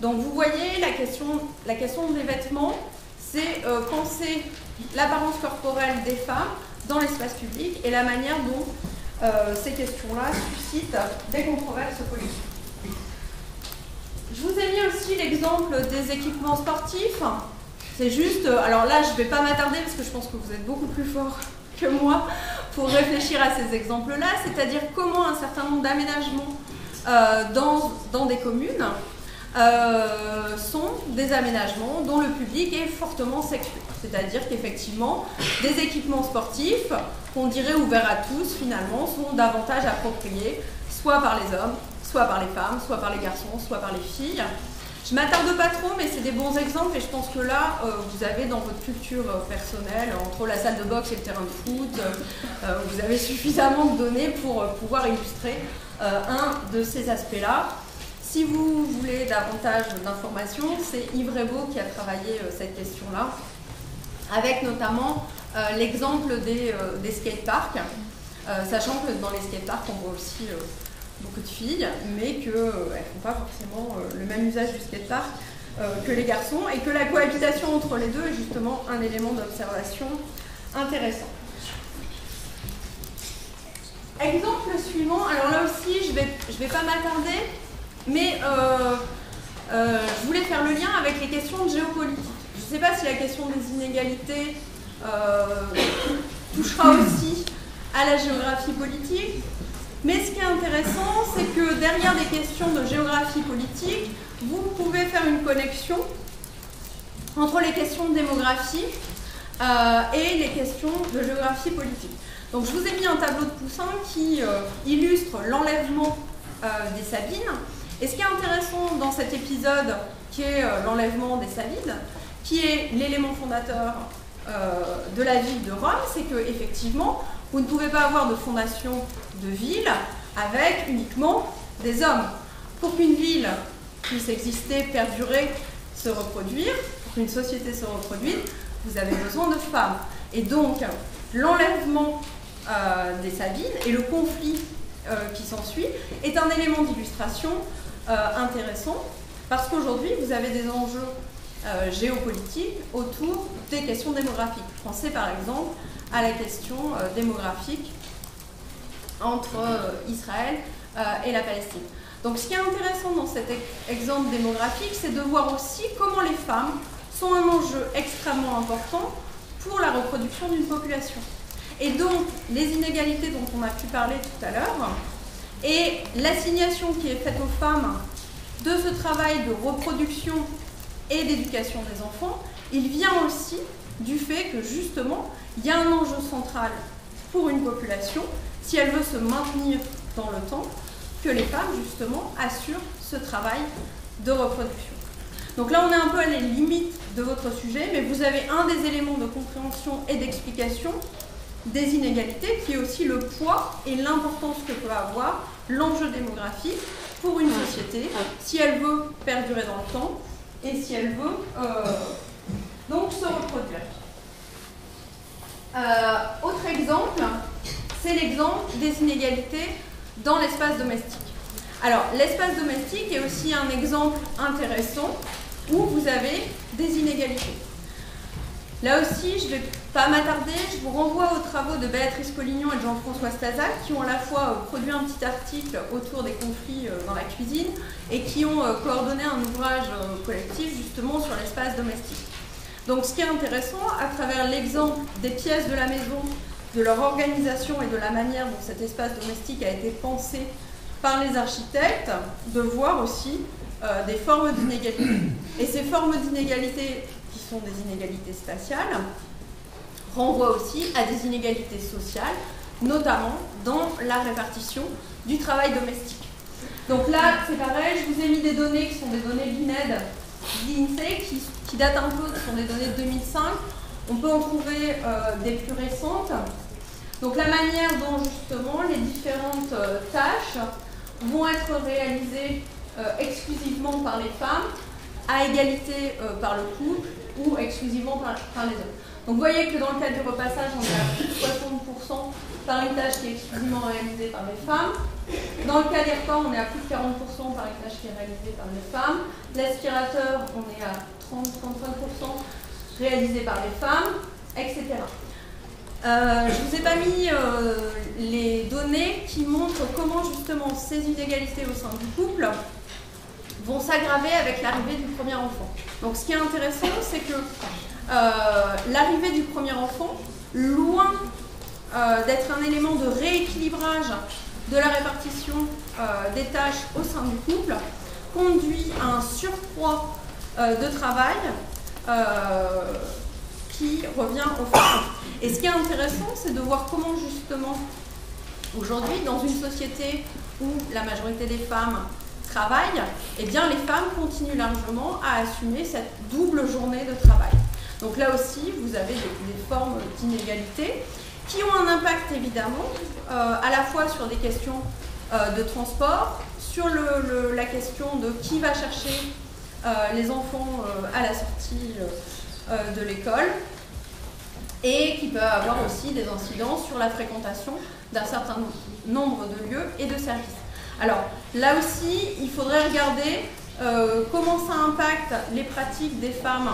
Donc vous voyez la question, la question des vêtements, c'est penser l'apparence corporelle des femmes dans l'espace public et la manière dont euh, ces questions-là suscitent des controverses politiques. Je vous ai mis aussi l'exemple des équipements sportifs. C'est juste, euh, alors là je ne vais pas m'attarder parce que je pense que vous êtes beaucoup plus fort moi pour réfléchir à ces exemples-là, c'est-à-dire comment un certain nombre d'aménagements euh, dans, des communes euh, sont des aménagements dont le public est fortement sexué. C'est-à-dire qu'effectivement, des équipements sportifs qu'on dirait ouverts à tous, finalement, sont davantage appropriés, soit par les hommes, soit par les femmes, soit par les garçons, soit par les filles. Je m'attarde pas trop, mais c'est des bons exemples et je pense que là, euh, vous avez dans votre culture euh, personnelle, entre la salle de boxe et le terrain de foot, vous avez suffisamment de données pour pouvoir illustrer un de ces aspects-là. Si vous voulez davantage d'informations, c'est Yves Rebaud qui a travaillé euh, cette question-là, avec notamment euh, l'exemple des, euh, des skateparks, sachant que dans les skateparks, on voit aussi beaucoup de filles, mais qu'elles ne font pas forcément le même usage du skatepark que les garçons, et que la cohabitation entre les deux est justement un élément d'observation intéressant. Exemple suivant, alors là aussi, je ne vais, je vais pas m'attarder, mais euh, euh, je voulais faire le lien avec les questions de géopolitique. Je ne sais pas si la question des inégalités euh, touchera aussi à la géographie politique, mais ce qui est intéressant, c'est que derrière des questions de géographie politique, vous pouvez faire une connexion entre les questions de démographie et les questions de géographie politique. Donc je vous ai mis un tableau de Poussin qui illustre l'enlèvement des Sabines et ce qui est intéressant dans cet épisode qui est l'enlèvement des Salides, qui est l'élément fondateur de la ville de Rome, c'est que effectivement, vous ne pouvez pas avoir de fondation de ville avec uniquement des hommes. Pour qu'une ville puisse exister, perdurer, se reproduire, pour qu'une société se reproduise, vous avez besoin de femmes. Et donc, l'enlèvement euh, des Sabines et le conflit euh, qui s'ensuit est un élément d'illustration euh, intéressant parce qu'aujourd'hui, vous avez des enjeux géopolitiques autour des questions démographiques. Pensez par exemple à la question démographique entre Israël et la Palestine. Donc ce qui est intéressant dans cet exemple démographique, c'est de voir aussi comment les femmes sont un enjeu extrêmement important pour la reproduction d'une population. Et donc, les inégalités dont on a pu parler tout à l'heure, et l'assignation qui est faite aux femmes de ce travail de reproduction et d'éducation des enfants, il vient aussi du fait que justement, il y a un enjeu central pour une population, si elle veut se maintenir dans le temps, que les femmes, justement, assurent ce travail de reproduction. Donc là, on est un peu à les limites de votre sujet, mais vous avez un des éléments de compréhension et d'explication des inégalités, qui est aussi le poids et l'importance que peut avoir l'enjeu démographique pour une société, si elle veut perdurer dans le temps et si elle veut euh, donc se reproduire. Euh, autre exemple, c'est l'exemple des inégalités dans l'espace domestique. Alors, l'espace domestique est aussi un exemple intéressant où vous avez des inégalités. Là aussi, je ne vais pas m'attarder, je vous renvoie aux travaux de Béatrice Collignon et de Jean-François Stazac qui ont à la fois euh, produit un petit article autour des conflits euh, dans la cuisine et qui ont coordonné un ouvrage collectif justement sur l'espace domestique. Donc ce qui est intéressant, à travers l'exemple des pièces de la maison, de leur organisation et de la manière dont cet espace domestique a été pensé par les architectes, de voir aussi euh, des formes d'inégalité. Et ces formes d'inégalité, qui sont des inégalités spatiales, renvoient aussi à des inégalités sociales, notamment dans la répartition du travail domestique. Donc là, c'est pareil, je vous ai mis des données qui sont des données l'INED, qui, qui, datent un peu, qui sont des données de 2005. On peut en trouver euh, des plus récentes. Donc la manière dont justement les différentes euh, tâches vont être réalisées euh, exclusivement par les femmes, à égalité par le couple ou exclusivement par, les hommes. Donc vous voyez que dans le cas du repassage, on est à plus de 60% par une tâche qui est exclusivement réalisée par les femmes. Dans le cas des repas, on est à plus de 40% par une tâche qui est réalisée par les femmes. L'aspirateur, on est à 30-35% réalisé par les femmes, etc. Euh, je ne vous ai pas mis les données qui montrent comment justement ces inégalités au sein du couple vont s'aggraver avec l'arrivée du premier enfant. Donc ce qui est intéressant, c'est que euh, l'arrivée du premier enfant, loin euh, d'être un élément de rééquilibrage de la répartition euh, des tâches au sein du couple, conduit à un surcroît de travail qui revient aux femmes. Et ce qui est intéressant, c'est de voir comment justement, aujourd'hui, dans une société où la majorité des femmes travail, eh bien les femmes continuent largement à assumer cette double journée de travail. Donc là aussi, vous avez des, formes d'inégalité qui ont un impact évidemment euh, à la fois sur des questions euh, de transport, sur la question de qui va chercher euh, les enfants à la sortie de l'école, et qui peut avoir aussi des incidences sur la fréquentation d'un certain nombre de lieux et de services. Alors là aussi, il faudrait regarder comment ça impacte les pratiques des femmes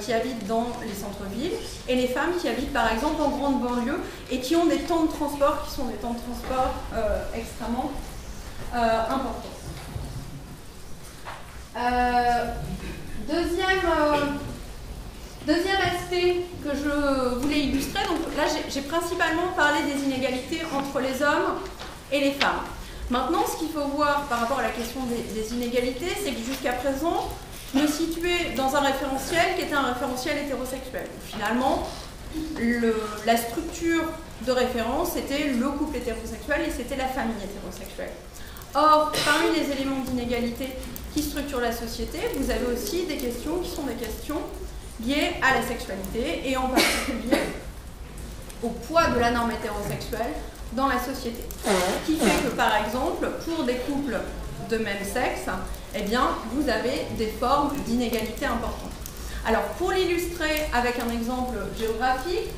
qui habitent dans les centres-villes et les femmes qui habitent par exemple en grande banlieue et qui ont des temps de transport qui sont des temps de transport euh, extrêmement importants. deuxième, deuxième aspect que je voulais illustrer, donc là j'ai principalement parlé des inégalités entre les hommes et les femmes. Maintenant, ce qu'il faut voir par rapport à la question des, inégalités, c'est que jusqu'à présent, me situais dans un référentiel qui était un référentiel hétérosexuel. Finalement, la structure de référence, c'était le couple hétérosexuel et c'était la famille hétérosexuelle. Or, parmi les éléments d'inégalité qui structurent la société, vous avez aussi des questions qui sont des questions liées à la sexualité et en particulier au poids de la norme hétérosexuelle dans la société. Qui fait que par exemple, pour des couples de même sexe, eh bien, vous avez des formes d'inégalité importantes. Alors, pour l'illustrer avec un exemple géographique,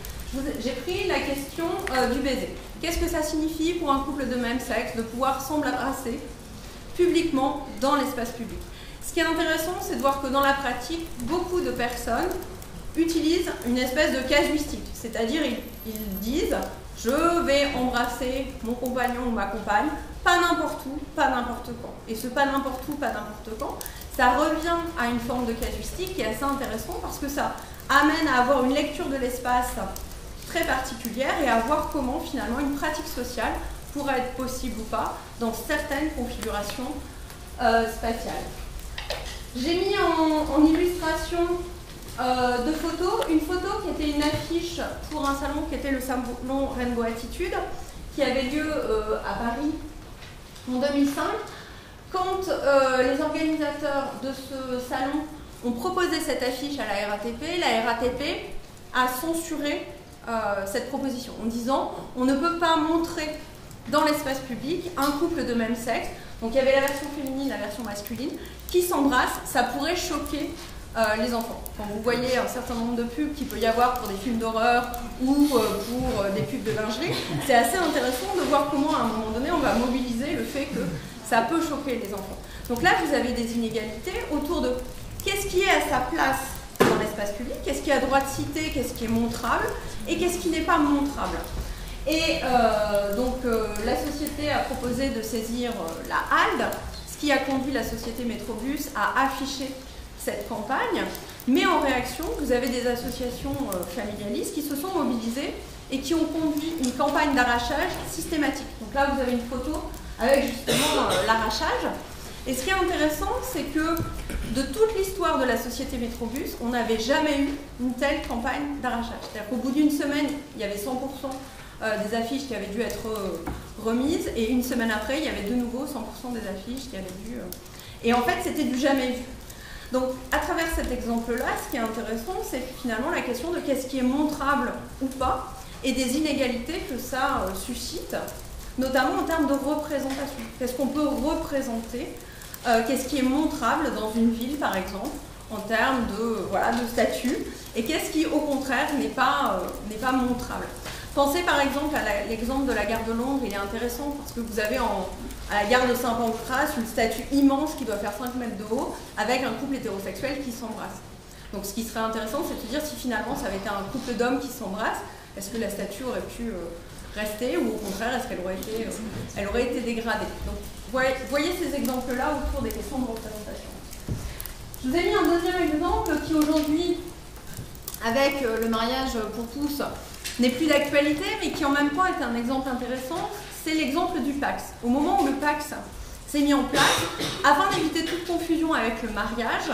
j'ai pris la question euh, du baiser. Qu'est-ce que ça signifie pour un couple de même sexe de pouvoir s'embrasser publiquement dans l'espace public? Ce qui est intéressant, c'est de voir que dans la pratique, beaucoup de personnes utilisent une espèce de casuistique, c'est-à-dire ils disent je vais embrasser mon compagnon ou ma compagne, pas n'importe où, pas n'importe quand. Et ce pas n'importe où, pas n'importe quand, ça revient à une forme de casuistique qui est assez intéressant parce que ça amène à avoir une lecture de l'espace très particulière et à voir comment finalement une pratique sociale pourrait être possible ou pas dans certaines configurations euh, spatiales. J'ai mis en illustration euh, de photos. Une photo qui était une affiche pour un salon qui était le salon Rainbow Attitude, qui avait lieu euh, à Paris en 2005. Quand euh, les organisateurs de ce salon ont proposé cette affiche à la RATP, la RATP a censuré cette proposition en disant on ne peut pas montrer dans l'espace public un couple de même sexe, donc il y avait la version féminine, la version masculine, qui s'embrassent, ça pourrait choquer euh, les enfants. Quand vous voyez un certain nombre de pubs qu'il peut y avoir pour des films d'horreur ou euh, pour euh, des pubs de lingerie, c'est assez intéressant de voir comment à un moment donné on va mobiliser le fait que ça peut choquer les enfants. Donc là vous avez des inégalités autour de qu'est-ce qui est à sa place dans l'espace public, qu'est-ce qui a droit de citer, qu'est-ce qui est montrable et qu'est-ce qui n'est pas montrable. Et donc la société a proposé de saisir la HALD, ce qui a conduit la société Métrobus à afficher cette campagne, mais en réaction, vous avez des associations euh, familialistes qui se sont mobilisées et qui ont conduit une campagne d'arrachage systématique. Donc là, vous avez une photo avec justement euh, l'arrachage. Et ce qui est intéressant, c'est que de toute l'histoire de la société Métrobus, on n'avait jamais eu une telle campagne d'arrachage. C'est-à-dire qu'au bout d'une semaine, il y avait 100% euh, des affiches qui avaient dû être remises, et une semaine après, il y avait de nouveau 100% des affiches qui avaient dû... Et en fait, c'était du jamais vu. Donc, à travers cet exemple-là, ce qui est intéressant, c'est finalement la question de qu'est-ce qui est montrable ou pas, et des inégalités que ça euh, suscite, notamment en termes de représentation. Qu'est-ce qu'on peut représenter euh, Qu'est-ce qui est montrable dans une ville, par exemple, en termes de, voilà, de statut, et qu'est-ce qui, au contraire, n'est pas, euh, pas montrable Pensez par exemple à l'exemple de la gare de Londres, il est intéressant parce que vous avez à la gare de Saint-Pancras une statue immense qui doit faire 5 mètres de haut avec un couple hétérosexuel qui s'embrasse. Donc ce qui serait intéressant, c'est de dire si finalement ça avait été un couple d'hommes qui s'embrassent, est-ce que la statue aurait pu euh, rester ou au contraire est-ce qu'elle aurait, été, euh, aurait été dégradée? Donc voyez, voyez ces exemples-là autour des questions de représentation. Je vous ai mis un deuxième exemple qui aujourd'hui, avec euh, le mariage pour tous, n'est plus d'actualité, mais qui en même temps est un exemple intéressant, c'est l'exemple du Pax. Au moment où le Pax s'est mis en place, afin d'éviter toute confusion avec le mariage,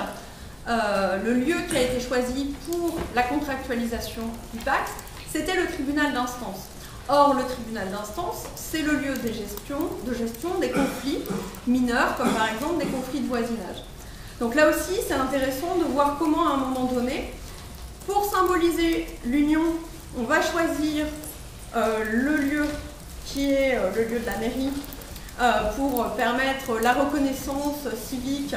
euh, le lieu qui a été choisi pour la contractualisation du Pax, c'était le tribunal d'instance. Or, le tribunal d'instance, c'est le lieu de gestion des conflits mineurs, comme par exemple des conflits de voisinage. Donc là aussi, c'est intéressant de voir comment, à un moment donné, pour symboliser l'union on va choisir euh, le lieu qui est euh, le lieu de la mairie euh, pour permettre la reconnaissance civique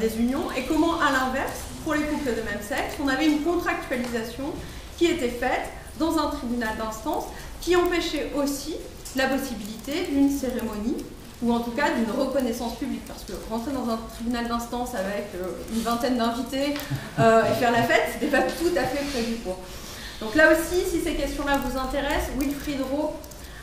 des unions et comment à l'inverse, pour les couples de même sexe, on avait une contractualisation qui était faite dans un tribunal d'instance qui empêchait aussi la possibilité d'une cérémonie ou en tout cas d'une reconnaissance publique. Parce que rentrer dans un tribunal d'instance avec une vingtaine d'invités et faire la fête, ce n'était pas tout à fait prévu pour. Donc là aussi, si ces questions-là vous intéressent, Wilfried Rowe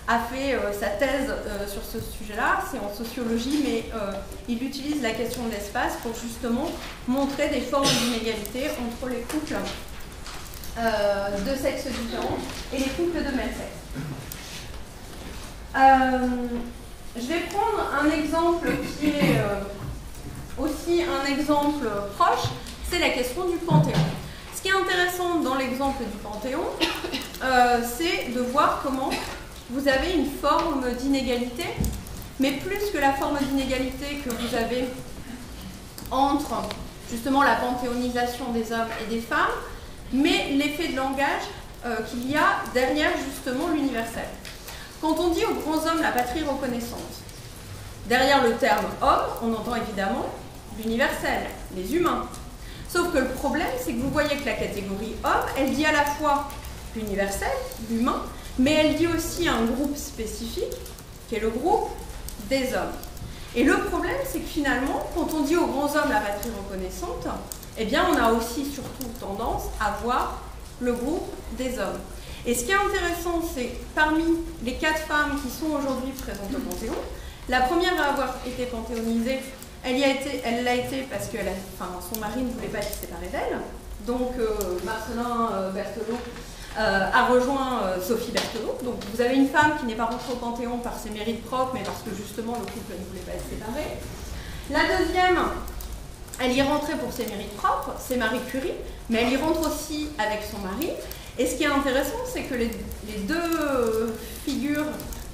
a fait euh, sa thèse euh, sur ce sujet-là, c'est en sociologie, mais euh, il utilise la question de l'espace pour justement montrer des formes d'inégalité entre les couples de sexes différents et les couples de même sexe. je vais prendre un exemple qui est aussi un exemple proche, c'est la question du panthéon. Ce qui est intéressant dans l'exemple du Panthéon, euh, c'est de voir comment vous avez une forme d'inégalité, mais plus que la forme d'inégalité que vous avez entre justement la panthéonisation des hommes et des femmes, mais l'effet de langage euh, qu'il y a derrière justement l'universel. Quand on dit aux grands hommes la patrie reconnaissante, derrière le terme homme, on entend évidemment l'universel, les humains. Sauf que le problème, c'est que vous voyez que la catégorie homme, elle dit à la fois l'universel, l'humain, mais elle dit aussi un groupe spécifique, qui est le groupe des hommes. Et le problème, c'est que finalement, quand on dit aux grands hommes la patrie reconnaissante, eh bien, on a aussi surtout tendance à voir le groupe des hommes. Et ce qui est intéressant, c'est parmi les quatre femmes qui sont aujourd'hui présentes au Panthéon, la première à avoir été panthéonisée, elle l'a été parce que son mari ne voulait pas être séparé d'elle. Donc euh, Marcelin euh, Berthelot euh, a rejoint Sophie Berthelot. Donc vous avez une femme qui n'est pas rentrée au Panthéon par ses mérites propres, mais parce que justement le couple ne voulait pas être séparé. La deuxième, elle y est rentrée pour ses mérites propres, c'est Marie Curie, mais elle y rentre aussi avec son mari. Et ce qui est intéressant, c'est que les, deux figures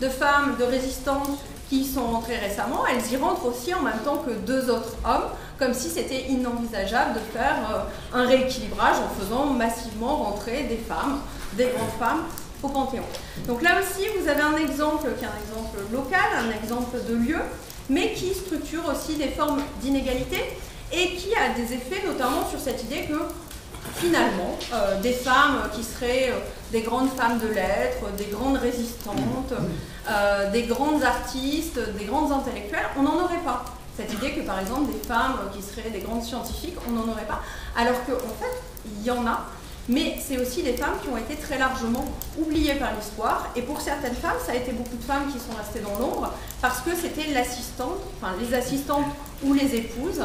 de femmes, de résistantes qui sont rentrées récemment, elles y rentrent aussi en même temps que deux autres hommes, comme si c'était inenvisageable de faire euh, un rééquilibrage en faisant massivement rentrer des femmes, des grandes femmes au Panthéon. Donc là aussi, vous avez un exemple qui est un exemple local, un exemple de lieu, mais qui structure aussi des formes d'inégalité et qui a des effets notamment sur cette idée que finalement, euh, des femmes qui seraient euh, des grandes femmes de lettres, des grandes résistantes, euh, des grandes artistes, des grandes intellectuelles, on n'en aurait pas. Cette idée que par exemple des femmes qui seraient des grandes scientifiques, on n'en aurait pas. Alors qu'en en fait, il y en a, mais c'est aussi des femmes qui ont été très largement oubliées par l'histoire. Et pour certaines femmes, ça a été beaucoup de femmes qui sont restées dans l'ombre parce que c'était l'assistante, enfin les assistantes ou les épouses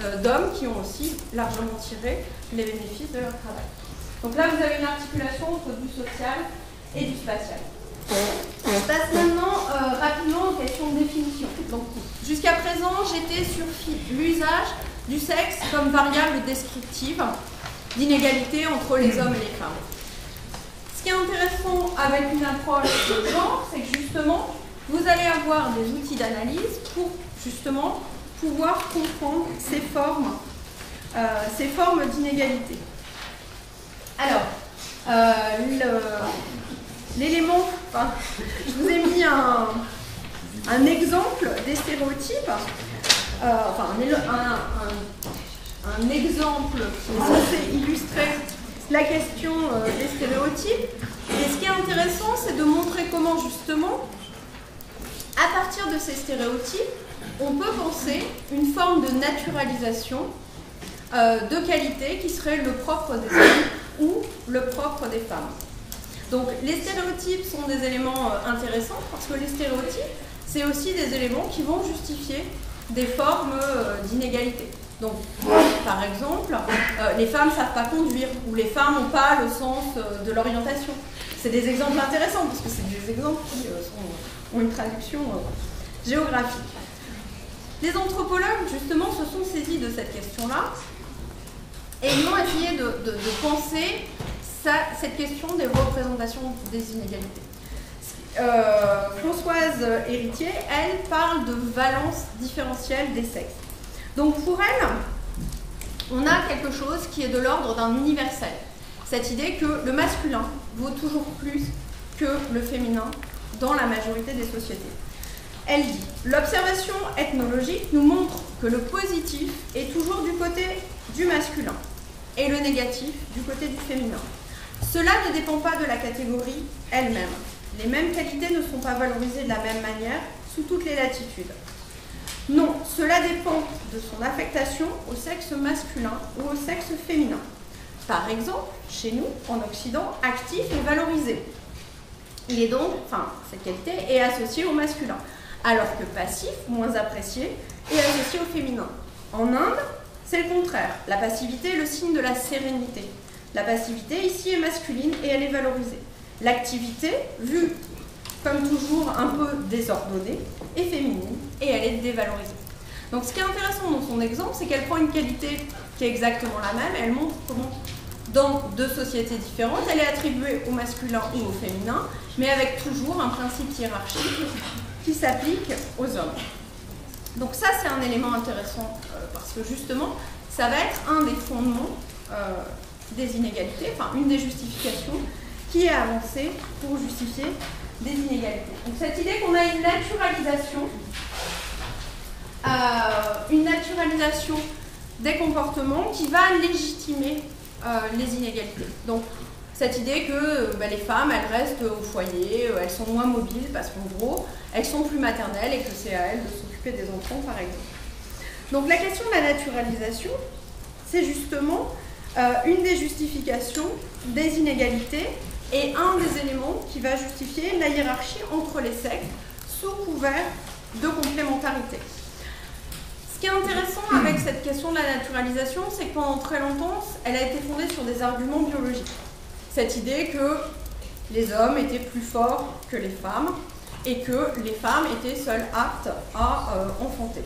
euh, d'hommes qui ont aussi largement tiré les bénéfices de leur travail. Donc là, vous avez une articulation entre du social et du spatial. On passe maintenant euh, rapidement aux questions de définition. Jusqu'à présent, j'étais sur l'usage du sexe comme variable descriptive d'inégalité entre les hommes et les femmes. Ce qui est intéressant avec une approche de genre, c'est que justement, vous allez avoir des outils d'analyse pour justement pouvoir comprendre ces formes, euh, ces formes d'inégalité. Alors, euh, l'élément, je vous ai mis un, exemple des stéréotypes, euh, enfin un, exemple qui est censé illustrer la question des stéréotypes. Et ce qui est intéressant, c'est de montrer comment justement, à partir de ces stéréotypes, on peut penser une forme de naturalisation euh, de qualité qui serait le propre des hommes ou le propre des femmes. Donc les stéréotypes sont des éléments euh, intéressants parce que les stéréotypes, c'est aussi des éléments qui vont justifier des formes euh, d'inégalité. Donc, par exemple, les femmes ne savent pas conduire ou les femmes n'ont pas le sens de l'orientation. C'est des exemples intéressants parce que c'est des exemples qui ont une traduction géographique. Les anthropologues, justement, se sont saisis de cette question-là et ils ont essayé de, penser cette question des représentations des inégalités. Euh, Françoise Héritier, elle parle de valence différentielle des sexes. Donc pour elle, on a quelque chose qui est de l'ordre d'un universel. Cette idée que le masculin vaut toujours plus que le féminin dans la majorité des sociétés. Elle dit L'observation ethnologique nous montre que le positif est toujours du côté du masculin et le négatif du côté du féminin. Cela ne dépend pas de la catégorie elle-même. Les mêmes qualités ne sont pas valorisées de la même manière sous toutes les latitudes. Non, cela dépend de son affectation au sexe masculin ou au sexe féminin. Par exemple, chez nous, en Occident, actif est valorisé. Il est donc, enfin, cette qualité est associée au masculin alors que passif, moins apprécié, est associé au féminin. En Inde, c'est le contraire. La passivité est le signe de la sérénité. La passivité ici est masculine et elle est valorisée. L'activité, vue comme toujours un peu désordonnée, est féminine et elle est dévalorisée. Donc ce qui est intéressant dans son exemple, c'est qu'elle prend une qualité qui est exactement la même, elle montre comment dans deux sociétés différentes, elle est attribuée au masculin ou au féminin, mais avec toujours un principe hiérarchique qui s'applique aux hommes. Donc ça, c'est un élément intéressant parce que justement, ça va être un des fondements des inégalités, enfin une des justifications qui est avancée pour justifier des inégalités. Donc cette idée qu'on a une naturalisation, euh, une naturalisation des comportements qui va légitimer euh, les inégalités. Donc cette idée que bah, les femmes, elles restent au foyer, euh, elles sont moins mobiles parce qu'en gros, elles sont plus maternelles et que c'est à elles de s'occuper des enfants, par exemple. Donc la question de la naturalisation, c'est justement une des justifications des inégalités et un des éléments qui va justifier la hiérarchie entre les sexes sous couvert de complémentarité. Ce qui est intéressant avec cette question de la naturalisation, c'est que pendant très longtemps, elle a été fondée sur des arguments biologiques. Cette idée que les hommes étaient plus forts que les femmes et que les femmes étaient seules aptes à euh, enfanter.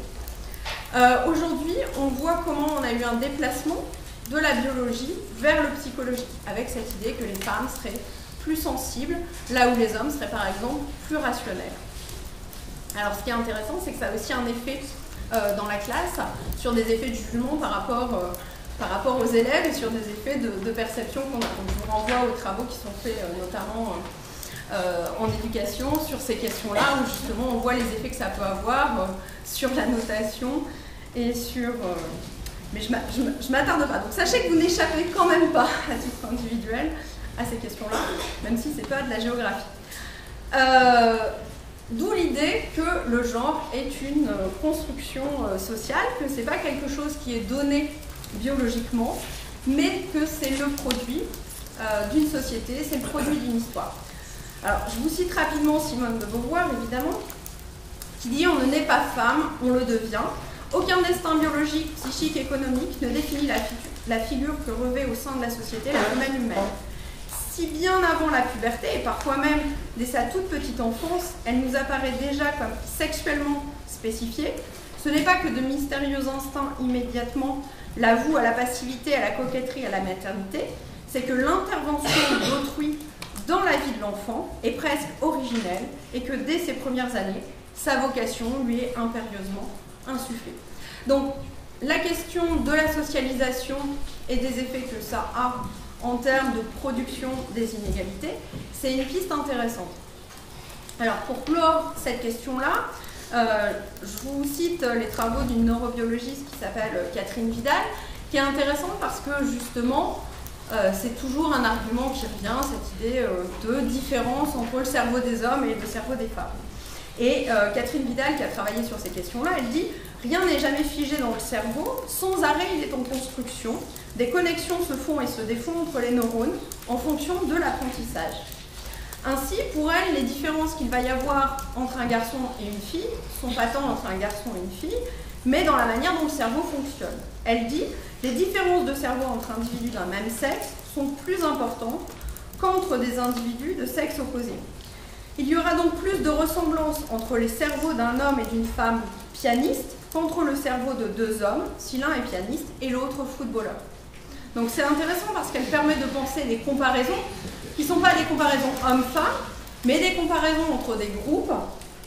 Euh, aujourd'hui, on voit comment on a eu un déplacement de la biologie vers le psychologique, avec cette idée que les femmes seraient plus sensibles, là où les hommes seraient par exemple plus rationnels. Alors ce qui est intéressant, c'est que ça a aussi un effet euh, dans la classe sur des effets de jugement par rapport, par rapport aux élèves et sur des effets de, perception qu'on vous renvoie aux travaux qui sont faits notamment en éducation sur ces questions-là, où justement on voit les effets que ça peut avoir sur la notation et sur mais je ne m'attarde pas. Donc sachez que vous n'échappez quand même pas à titre individuel à ces questions-là, même si ce n'est pas de la géographie. Euh, d'où l'idée que le genre est une construction euh, sociale, que ce n'est pas quelque chose qui est donné biologiquement, mais que c'est le produit euh, d'une société, c'est le produit d'une histoire. Alors, je vous cite rapidement Simone de Beauvoir, évidemment, qui dit On ne naît pas femme, on le devient. Aucun destin biologique, psychique, économique ne définit la, figure que revêt au sein de la société la domaine humaine. Si bien avant la puberté, et parfois même dès sa toute petite enfance, elle nous apparaît déjà comme sexuellement spécifiée, ce n'est pas que de mystérieux instincts immédiatement la vouent à la passivité, à la coquetterie, à la maternité, c'est que l'intervention d'autrui dans la vie de l'enfant est presque originelle et que dès ses premières années, sa vocation lui est impérieusement insufflé. Donc, la question de la socialisation et des effets que ça a en termes de production des inégalités, c'est une piste intéressante. Alors, pour clore cette question-là, euh, je vous cite les travaux d'une neurobiologiste qui s'appelle Catherine Vidal, qui est intéressante parce que justement, euh, c'est toujours un argument qui revient, cette idée euh, de différence entre le cerveau des hommes et le cerveau des femmes. Et euh, Catherine Vidal, qui a travaillé sur ces questions-là, elle dit Rien n'est jamais figé dans le cerveau, sans arrêt il est en construction, des connexions se font et se défont entre les neurones en fonction de l'apprentissage. Ainsi, pour elle, les différences qu'il va y avoir entre un garçon et une fille sont pas tant entre un garçon et une fille, mais dans la manière dont le cerveau fonctionne. Elle dit les différences de cerveau entre individus d'un même sexe sont plus importantes qu'entre des individus de sexe opposé. Il y aura donc plus de ressemblance entre les cerveaux d'un homme et d'une femme pianiste qu'entre le cerveau de deux hommes, si l'un est pianiste et l'autre footballeur. Donc c'est intéressant parce qu'elle permet de penser des comparaisons qui ne sont pas des comparaisons hommes-femmes, mais des comparaisons entre des groupes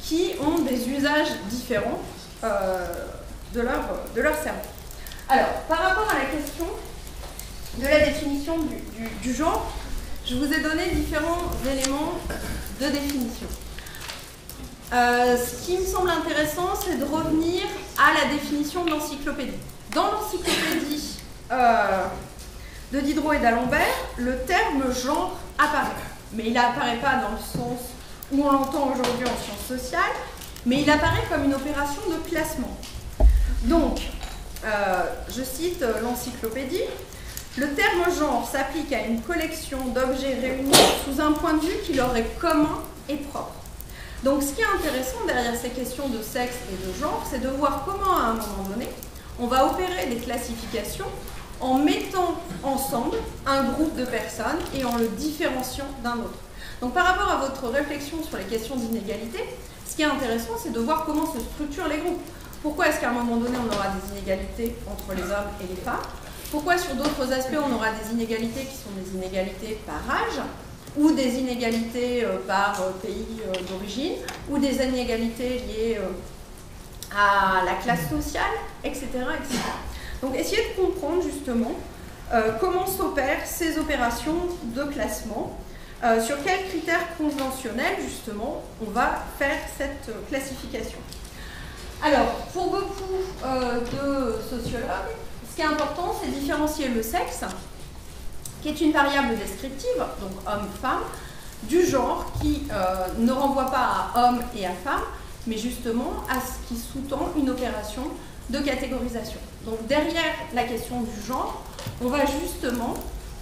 qui ont des usages différents euh, de leur cerveau. Alors, par rapport à la question de la définition du genre, je vous ai donné différents éléments de définition. Euh, ce qui me semble intéressant, c'est de revenir à la définition de l'encyclopédie. Dans l'encyclopédie euh, de Diderot et d'Alembert, le terme genre apparaît. Mais il n'apparaît pas dans le sens où on l'entend aujourd'hui en sciences sociales, mais il apparaît comme une opération de classement. Donc, euh, je cite l'encyclopédie, le terme genre s'applique à une collection d'objets réunis sous un point de vue qui leur est commun et propre. Donc ce qui est intéressant derrière ces questions de sexe et de genre, c'est de voir comment à un moment donné, on va opérer des classifications en mettant ensemble un groupe de personnes et en le différenciant d'un autre. Donc par rapport à votre réflexion sur les questions d'inégalité, ce qui est intéressant, c'est de voir comment se structurent les groupes. Pourquoi est-ce qu'à un moment donné, on aura des inégalités entre les hommes et les femmes? Pourquoi sur d'autres aspects on aura des inégalités qui sont des inégalités par âge ou des inégalités euh, par euh, pays euh, d'origine ou des inégalités liées à la classe sociale, etc. etc. Donc essayez de comprendre justement comment s'opèrent ces opérations de classement, sur quels critères conventionnels justement on va faire cette classification? Alors, pour beaucoup euh, de sociologues, ce qui est important, c'est différencier le sexe, qui est une variable descriptive, donc homme-femme, du genre qui ne renvoie pas à homme et à femme, mais justement à ce qui sous-tend une opération de catégorisation. Donc derrière la question du genre, on va justement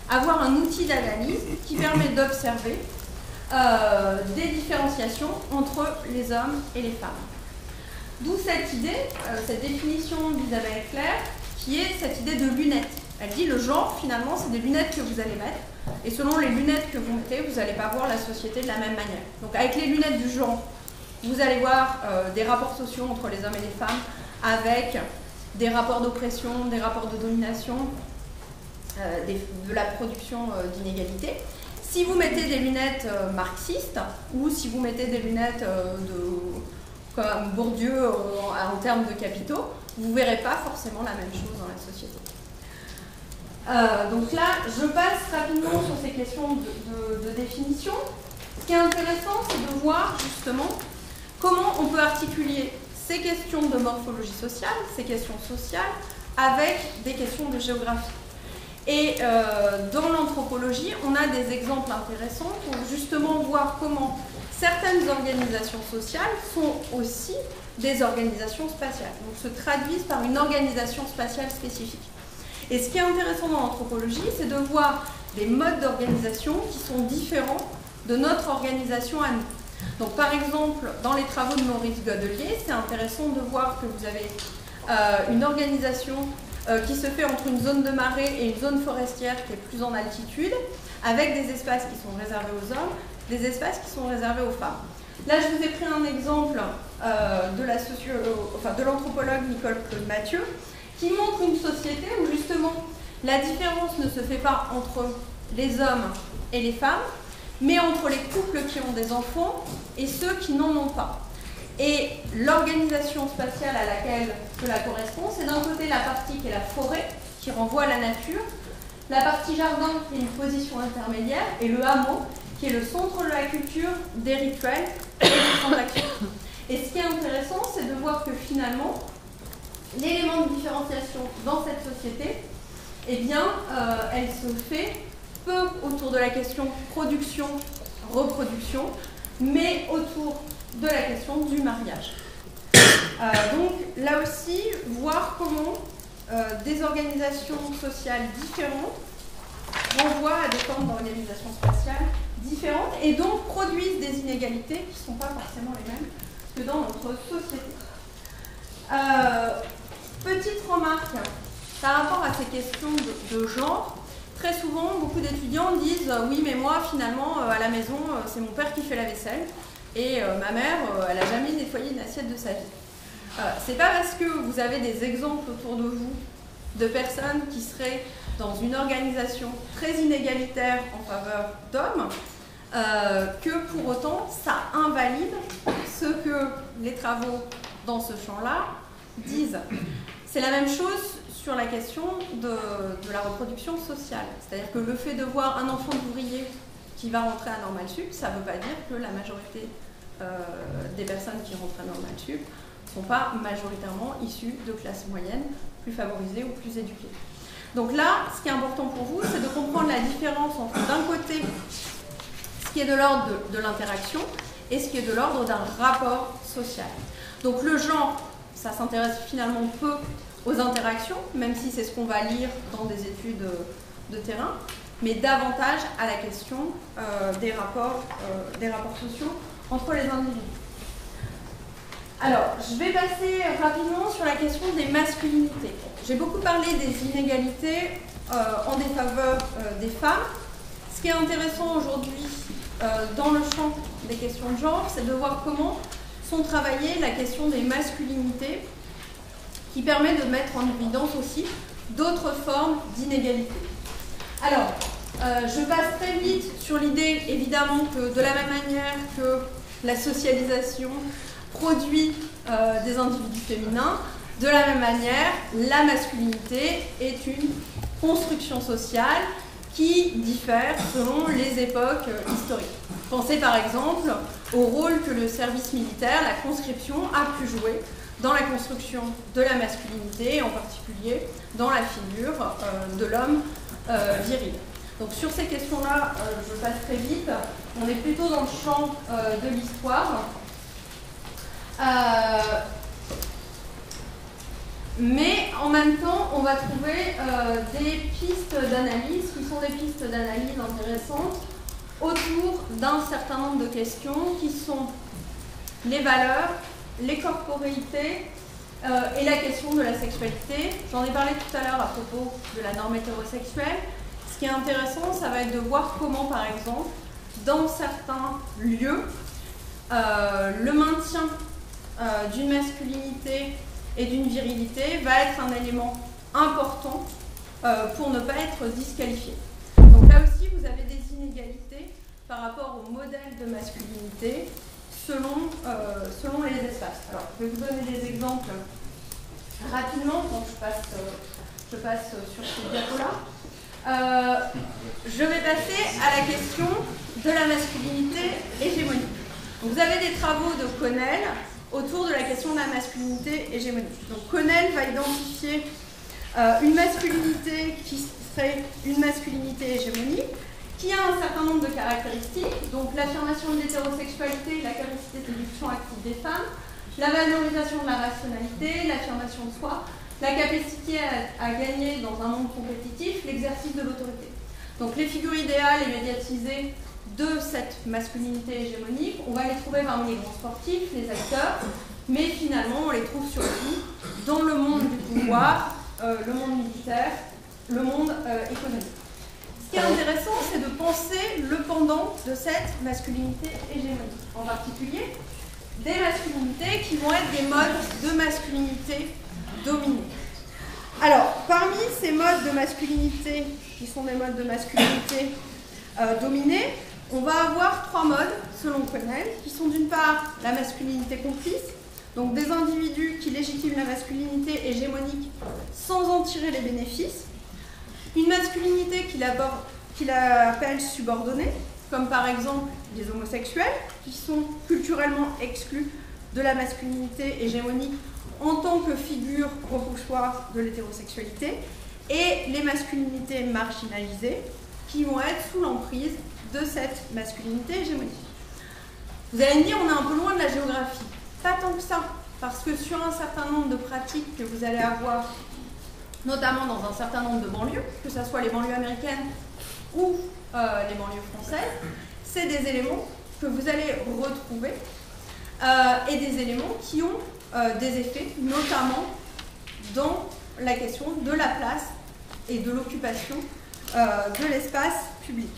avoir un outil d'analyse qui permet d'observer euh, des différenciations entre les hommes et les femmes. D'où cette idée, euh, cette définition d'Isabelle Claire, qui est cette idée de lunettes. Elle dit le genre, finalement, c'est des lunettes que vous allez mettre, et selon les lunettes que vous mettez, vous n'allez pas voir la société de la même manière. Donc avec les lunettes du genre, vous allez voir euh, des rapports sociaux entre les hommes et les femmes, avec des rapports d'oppression, des rapports de domination, euh, de la production d'inégalités. Si vous mettez des lunettes marxistes ou si vous mettez des lunettes de, comme Bourdieu en, termes de capitaux, vous ne verrez pas forcément la même chose dans la société. donc là, je passe rapidement sur ces questions de, de définition. Ce qui est intéressant, c'est de voir justement comment on peut articuler ces questions de morphologie sociale, ces questions sociales, avec des questions de géographie. Et euh, dans l'anthropologie, on a des exemples intéressants pour justement voir comment certaines organisations sociales sont aussi des organisations spatiales, donc se traduisent par une organisation spatiale spécifique. Et ce qui est intéressant dans l'anthropologie, c'est de voir des modes d'organisation qui sont différents de notre organisation à nous. Donc par exemple, dans les travaux de Maurice Godelier, c'est intéressant de voir que vous avez euh, une organisation euh, qui se fait entre une zone de marée et une zone forestière qui est plus en altitude, avec des espaces qui sont réservés aux hommes, des espaces qui sont réservés aux femmes. Là, je vous ai pris un exemple euh, de, la de l'anthropologue Nicole Claude Mathieu, qui montre une société où justement la différence ne se fait pas entre les hommes et les femmes, mais entre les couples qui ont des enfants et ceux qui n'en ont pas. Et l'organisation spatiale à laquelle cela correspond, c'est d'un côté la partie qui est la forêt, qui renvoie à la nature, la partie jardin qui est une position intermédiaire, et le hameau qui est le centre de la culture, des rituels et des transactions. Et ce qui est intéressant, c'est de voir que finalement, l'élément de différenciation dans cette société, eh bien, euh, elle se fait autour de la question production-reproduction, mais autour de la question du mariage. Euh, donc là aussi, voir comment euh, des organisations sociales différentes renvoient à des formes d'organisation spatiale différentes et donc produisent des inégalités qui ne sont pas forcément les mêmes que dans notre société. Euh, petite remarque par rapport à ces questions de genre, Très souvent, beaucoup d'étudiants disent euh, oui, mais moi, finalement, euh, à la maison, euh, c'est mon père qui fait la vaisselle et ma mère, elle n'a jamais nettoyé une assiette de sa vie. c'est pas parce que vous avez des exemples autour de vous de personnes qui seraient dans une organisation très inégalitaire en faveur d'hommes que pour autant ça invalide ce que les travaux dans ce champ-là disent. C'est la même chose sur la question de, la reproduction sociale. C'est-à-dire que le fait de voir un enfant d'ouvrier qui va rentrer à Normal Sup, ça ne veut pas dire que la majorité euh, des personnes qui rentrent à Normal Sup ne sont pas majoritairement issues de classes moyennes, plus favorisées ou plus éduquées. Donc là, ce qui est important pour vous, c'est de comprendre la différence entre d'un côté ce qui est de l'ordre de, l'interaction et ce qui est de l'ordre d'un rapport social. Donc le genre, ça s'intéresse finalement peu aux interactions, même si c'est ce qu'on va lire dans des études de terrain, mais davantage à la question euh, des, rapports, euh, des rapports sociaux entre les individus. Alors, je vais passer rapidement sur la question des masculinités. J'ai beaucoup parlé des inégalités euh, en défaveur des femmes. Ce qui est intéressant aujourd'hui dans le champ des questions de genre, c'est de voir comment sont travaillées la question des masculinités qui permet de mettre en évidence aussi d'autres formes d'inégalité. Alors, euh, je passe très vite sur l'idée, évidemment, que de la même manière que la socialisation produit des individus féminins. De la même manière, la masculinité est une construction sociale qui diffère selon les époques historiques. Pensez par exemple au rôle que le service militaire, la conscription, a pu jouer dans la construction de la masculinité, en particulier dans la figure euh, de l'homme euh, viril. Donc sur ces questions-là, euh, je passe très vite. On est plutôt dans le champ de l'histoire. Mais en même temps, on va trouver des pistes d'analyse qui sont des pistes d'analyse intéressantes autour d'un certain nombre de questions qui sont les valeurs, les corporéités euh, et la question de la sexualité. J'en ai parlé tout à l'heure à propos de la norme hétérosexuelle. Ce qui est intéressant, ça va être de voir comment, par exemple, dans certains lieux, euh, le maintien euh, d'une masculinité et d'une virilité va être un élément important pour ne pas être disqualifié. Donc là aussi, vous avez des inégalités par rapport au modèle de masculinité selon, euh, selon les espaces. Alors, je vais vous donner des exemples rapidement, donc je passe, euh, je passe sur ce diapo-là. Euh, je vais passer à la question de la masculinité hégémonique. vous avez des travaux de Connell autour de la question de la masculinité hégémonique. Donc Connell va identifier une masculinité qui serait une masculinité hégémonique qui a un certain nombre de caractéristiques, donc l'affirmation de l'hétérosexualité, la capacité de active des femmes, la valorisation de la rationalité, l'affirmation de soi, la capacité à, gagner dans un monde compétitif, l'exercice de l'autorité. Donc les figures idéales et médiatisées de cette masculinité hégémonique, on va les trouver parmi les grands sportifs, les acteurs, mais finalement on les trouve surtout dans le monde du pouvoir, euh, le monde militaire, le monde euh, économique. Ce qui est intéressant, c'est de penser le pendant de cette masculinité hégémonique. En particulier, des masculinités qui vont être des modes de masculinité dominés. Alors, parmi ces modes de masculinité, qui sont des modes de masculinité euh, dominés, on va avoir trois modes, selon Connell, qui sont d'une part la masculinité complice, donc des individus qui légitiment la masculinité hégémonique sans en tirer les bénéfices, une masculinité qu'il appelle subordonnée, comme par exemple les homosexuels, qui sont culturellement exclus de la masculinité hégémonique en tant que figure repoussoire de l'hétérosexualité, et les masculinités marginalisées, qui vont être sous l'emprise de cette masculinité hégémonique. Vous allez me dire, on est un peu loin de la géographie. Pas tant que ça, parce que sur un certain nombre de pratiques que vous allez avoir notamment dans un certain nombre de banlieues, que ce soit les banlieues américaines ou euh, les banlieues françaises, c'est des éléments que vous allez retrouver euh, et des éléments qui ont euh, des effets, notamment dans la question de la place et de l'occupation de l'espace public.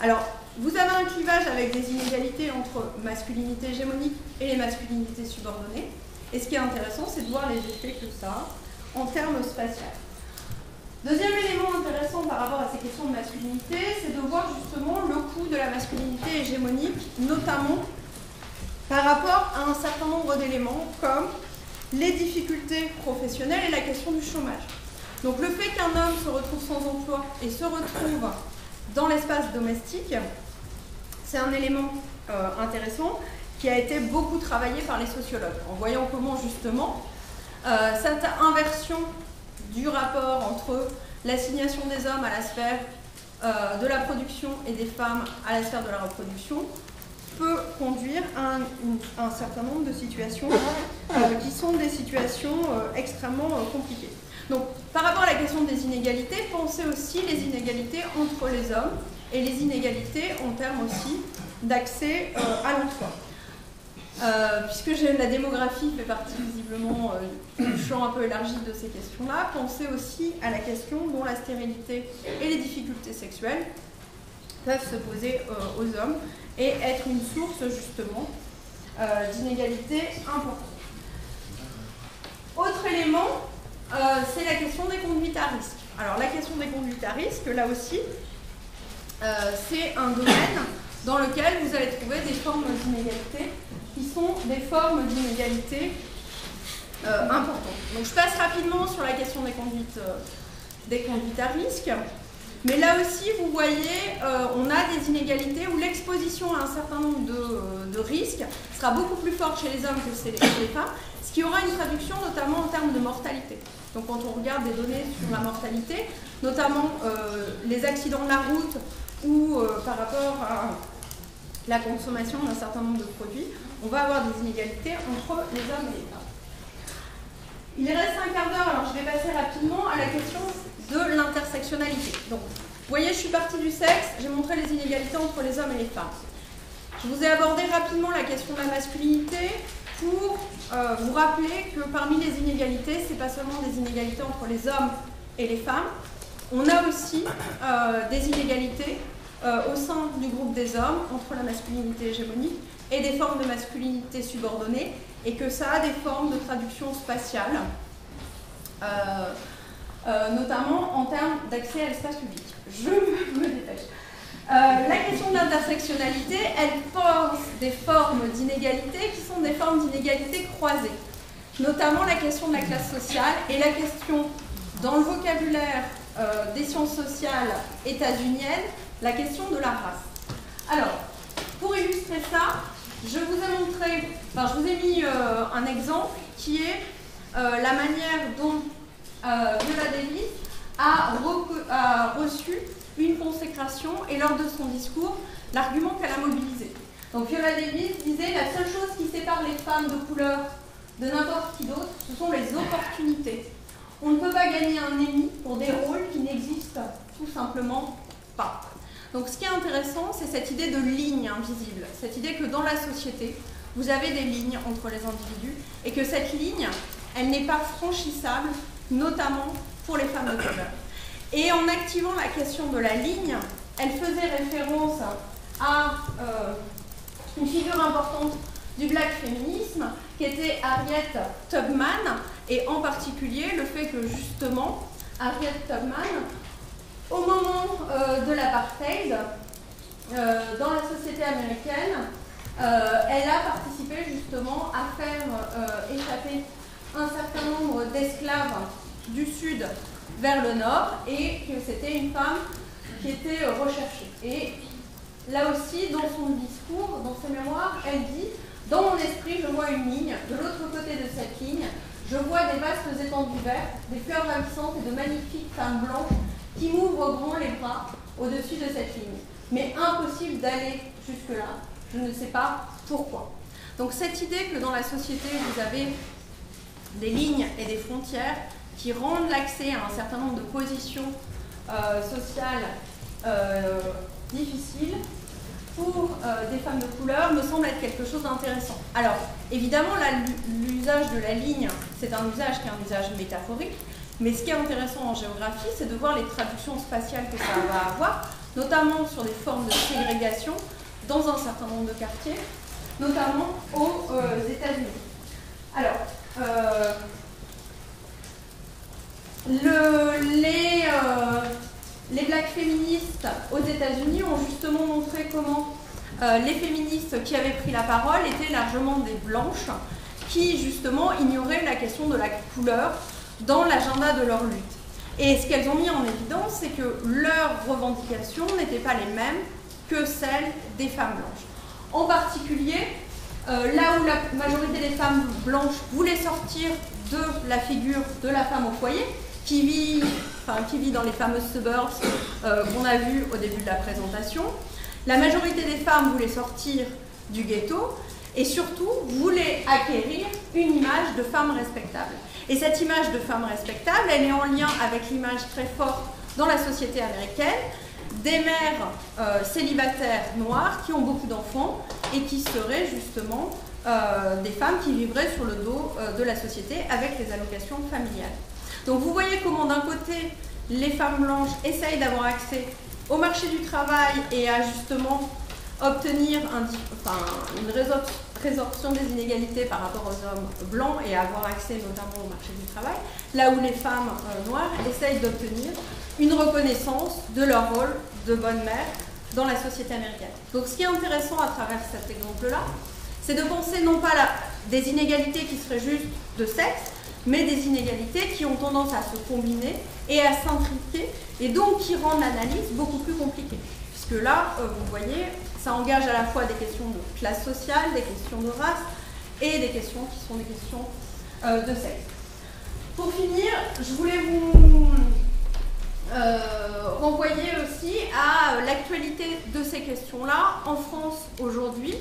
Alors, vous avez un clivage avec des inégalités entre masculinité hégémonique et les masculinités subordonnées. Et ce qui est intéressant, c'est de voir les effets que ça a en termes spatial. Deuxième élément intéressant par rapport à ces questions de masculinité, c'est de voir justement le coût de la masculinité hégémonique, notamment par rapport à un certain nombre d'éléments comme les difficultés professionnelles et la question du chômage. Donc le fait qu'un homme se retrouve sans emploi et se retrouve dans l'espace domestique, c'est un élément euh, intéressant qui a été beaucoup travaillé par les sociologues, en voyant comment justement euh, cette inversion du rapport entre l'assignation des hommes à la sphère euh, de la production et des femmes à la sphère de la reproduction peut conduire à un, certain nombre de situations qui sont des situations extrêmement compliquées. Donc, par rapport à la question des inégalités, pensez aussi les inégalités entre les hommes et les inégalités en termes aussi d'accès à l'emploi. Euh, puisque la démographie fait partie visiblement euh, du champ un peu élargi de ces questions-là, pensez aussi à la question dont la stérilité et les difficultés sexuelles peuvent se poser euh, aux hommes et être une source justement d'inégalités importantes. Autre élément, c'est la question des conduites à risque. Alors la question des conduites à risque, là aussi, c'est un domaine dans lequel vous allez trouver des formes d'inégalité qui sont des formes d'inégalité euh, importantes. Donc je passe rapidement sur la question des conduites, euh, des conduites à risque. Mais là aussi, vous voyez, euh, on a des inégalités où l'exposition à un certain nombre de, risques sera beaucoup plus forte chez les hommes que chez les femmes, ce qui aura une traduction notamment en termes de mortalité. Donc quand on regarde des données sur la mortalité, notamment les accidents de la route ou par rapport à la consommation d'un certain nombre de produits, on va avoir des inégalités entre les hommes et les femmes. Il reste un quart d'heure, alors je vais passer rapidement à la question de l'intersectionnalité. Donc, vous voyez, je suis partie du sexe, j'ai montré les inégalités entre les hommes et les femmes. Je vous ai abordé rapidement la question de la masculinité pour euh, vous rappeler que parmi les inégalités, ce n'est pas seulement des inégalités entre les hommes et les femmes, on a aussi euh, des inégalités euh, au sein du groupe des hommes entre la masculinité hégémonique et des formes de masculinité subordonnée, et que ça a des formes de traduction spatiale, notamment en termes d'accès à l'espace public. Je me dépêche. La question de l'intersectionnalité, elle pose des formes d'inégalité qui sont des formes d'inégalité croisées, notamment la question de la classe sociale et la question, dans le vocabulaire des sciences sociales états-uniennes, la question de la race. Alors, pour illustrer ça, je vous ai montré, enfin, je vous ai mis euh, un exemple qui est euh, la manière dont euh, Viola Davis a, reçu une consécration et lors de son discours, l'argument qu'elle a mobilisé. Donc Viola Davis disait la seule chose qui sépare les femmes de couleur de n'importe qui d'autre, ce sont les opportunités. On ne peut pas gagner un Emmy pour des rôles qui n'existent tout simplement pas. Donc ce qui est intéressant, c'est cette idée de ligne invisible, cette idée que dans la société, vous avez des lignes entre les individus et que cette ligne, elle n'est pas franchissable, notamment pour les femmes de couleur. Et en activant la question de la ligne, elle faisait référence à euh, une figure importante du black féminisme, qui était Harriet Tubman, et en particulier le fait que justement, Harriet Tubman au moment euh, de l'apartheid, euh, dans la société américaine, elle a participé justement à faire échapper un certain nombre d'esclaves du sud vers le nord et que c'était une femme qui était recherchée. Et là aussi, dans son discours, dans ses mémoires, elle dit Dans mon esprit, je vois une ligne, de l'autre côté de cette ligne, je vois des vastes étendues vertes, des fleurs ravissantes et de magnifiques femmes blanches qui m'ouvre grand les bras au-dessus de cette ligne. Mais impossible d'aller jusque-là. Je ne sais pas pourquoi. Donc cette idée que dans la société, vous avez des lignes et des frontières qui rendent l'accès à un certain nombre de positions euh, sociales euh, difficiles pour euh, des femmes de couleur me semble être quelque chose d'intéressant. Alors, évidemment, l'usage de la ligne, c'est un usage qui est un usage métaphorique, mais ce qui est intéressant en géographie, c'est de voir les traductions spatiales que ça va avoir, notamment sur des formes de ségrégation dans un certain nombre de quartiers, notamment aux États-Unis. Alors, euh, les, euh, féministes aux États-Unis ont justement montré comment les féministes qui avaient pris la parole étaient largement des blanches qui justement ignoraient la question de la couleur dans l'agenda de leur lutte. Et ce qu'elles ont mis en évidence, c'est que leurs revendications n'étaient pas les mêmes que celles des femmes blanches. En particulier, euh, là où la majorité des femmes blanches voulaient sortir de la figure de la femme au foyer, qui vit, dans les fameuses suburbs euh, qu'on a vues au début de la présentation, la majorité des femmes voulaient sortir du ghetto et surtout voulaient acquérir une image de femme respectable. Et cette image de femme respectable, elle est en lien avec l'image très forte dans la société américaine des mères euh, célibataires noires qui ont beaucoup d'enfants et qui seraient justement euh, des femmes qui vivraient sur le dos de la société avec les allocations familiales. Donc vous voyez comment d'un côté les femmes blanches essayent d'avoir accès au marché du travail et à justement obtenir une résorption des inégalités par rapport aux hommes blancs et avoir accès notamment au marché du travail, là où les femmes euh, noires essayent d'obtenir une reconnaissance de leur rôle de bonne mère dans la société américaine. Donc ce qui est intéressant à travers cet exemple-là, c'est de penser non pas des inégalités qui seraient juste de sexe, mais des inégalités qui ont tendance à se combiner et à s'intriquer, et donc qui rendent l'analyse beaucoup plus compliquée. Puisque là, euh, vous voyez, ça engage à la fois des questions de classe sociale, des questions de race, et des questions qui sont des questions euh, de sexe. Pour finir, je voulais vous euh, renvoyer aussi à l'actualité de ces questions-là en France aujourd'hui,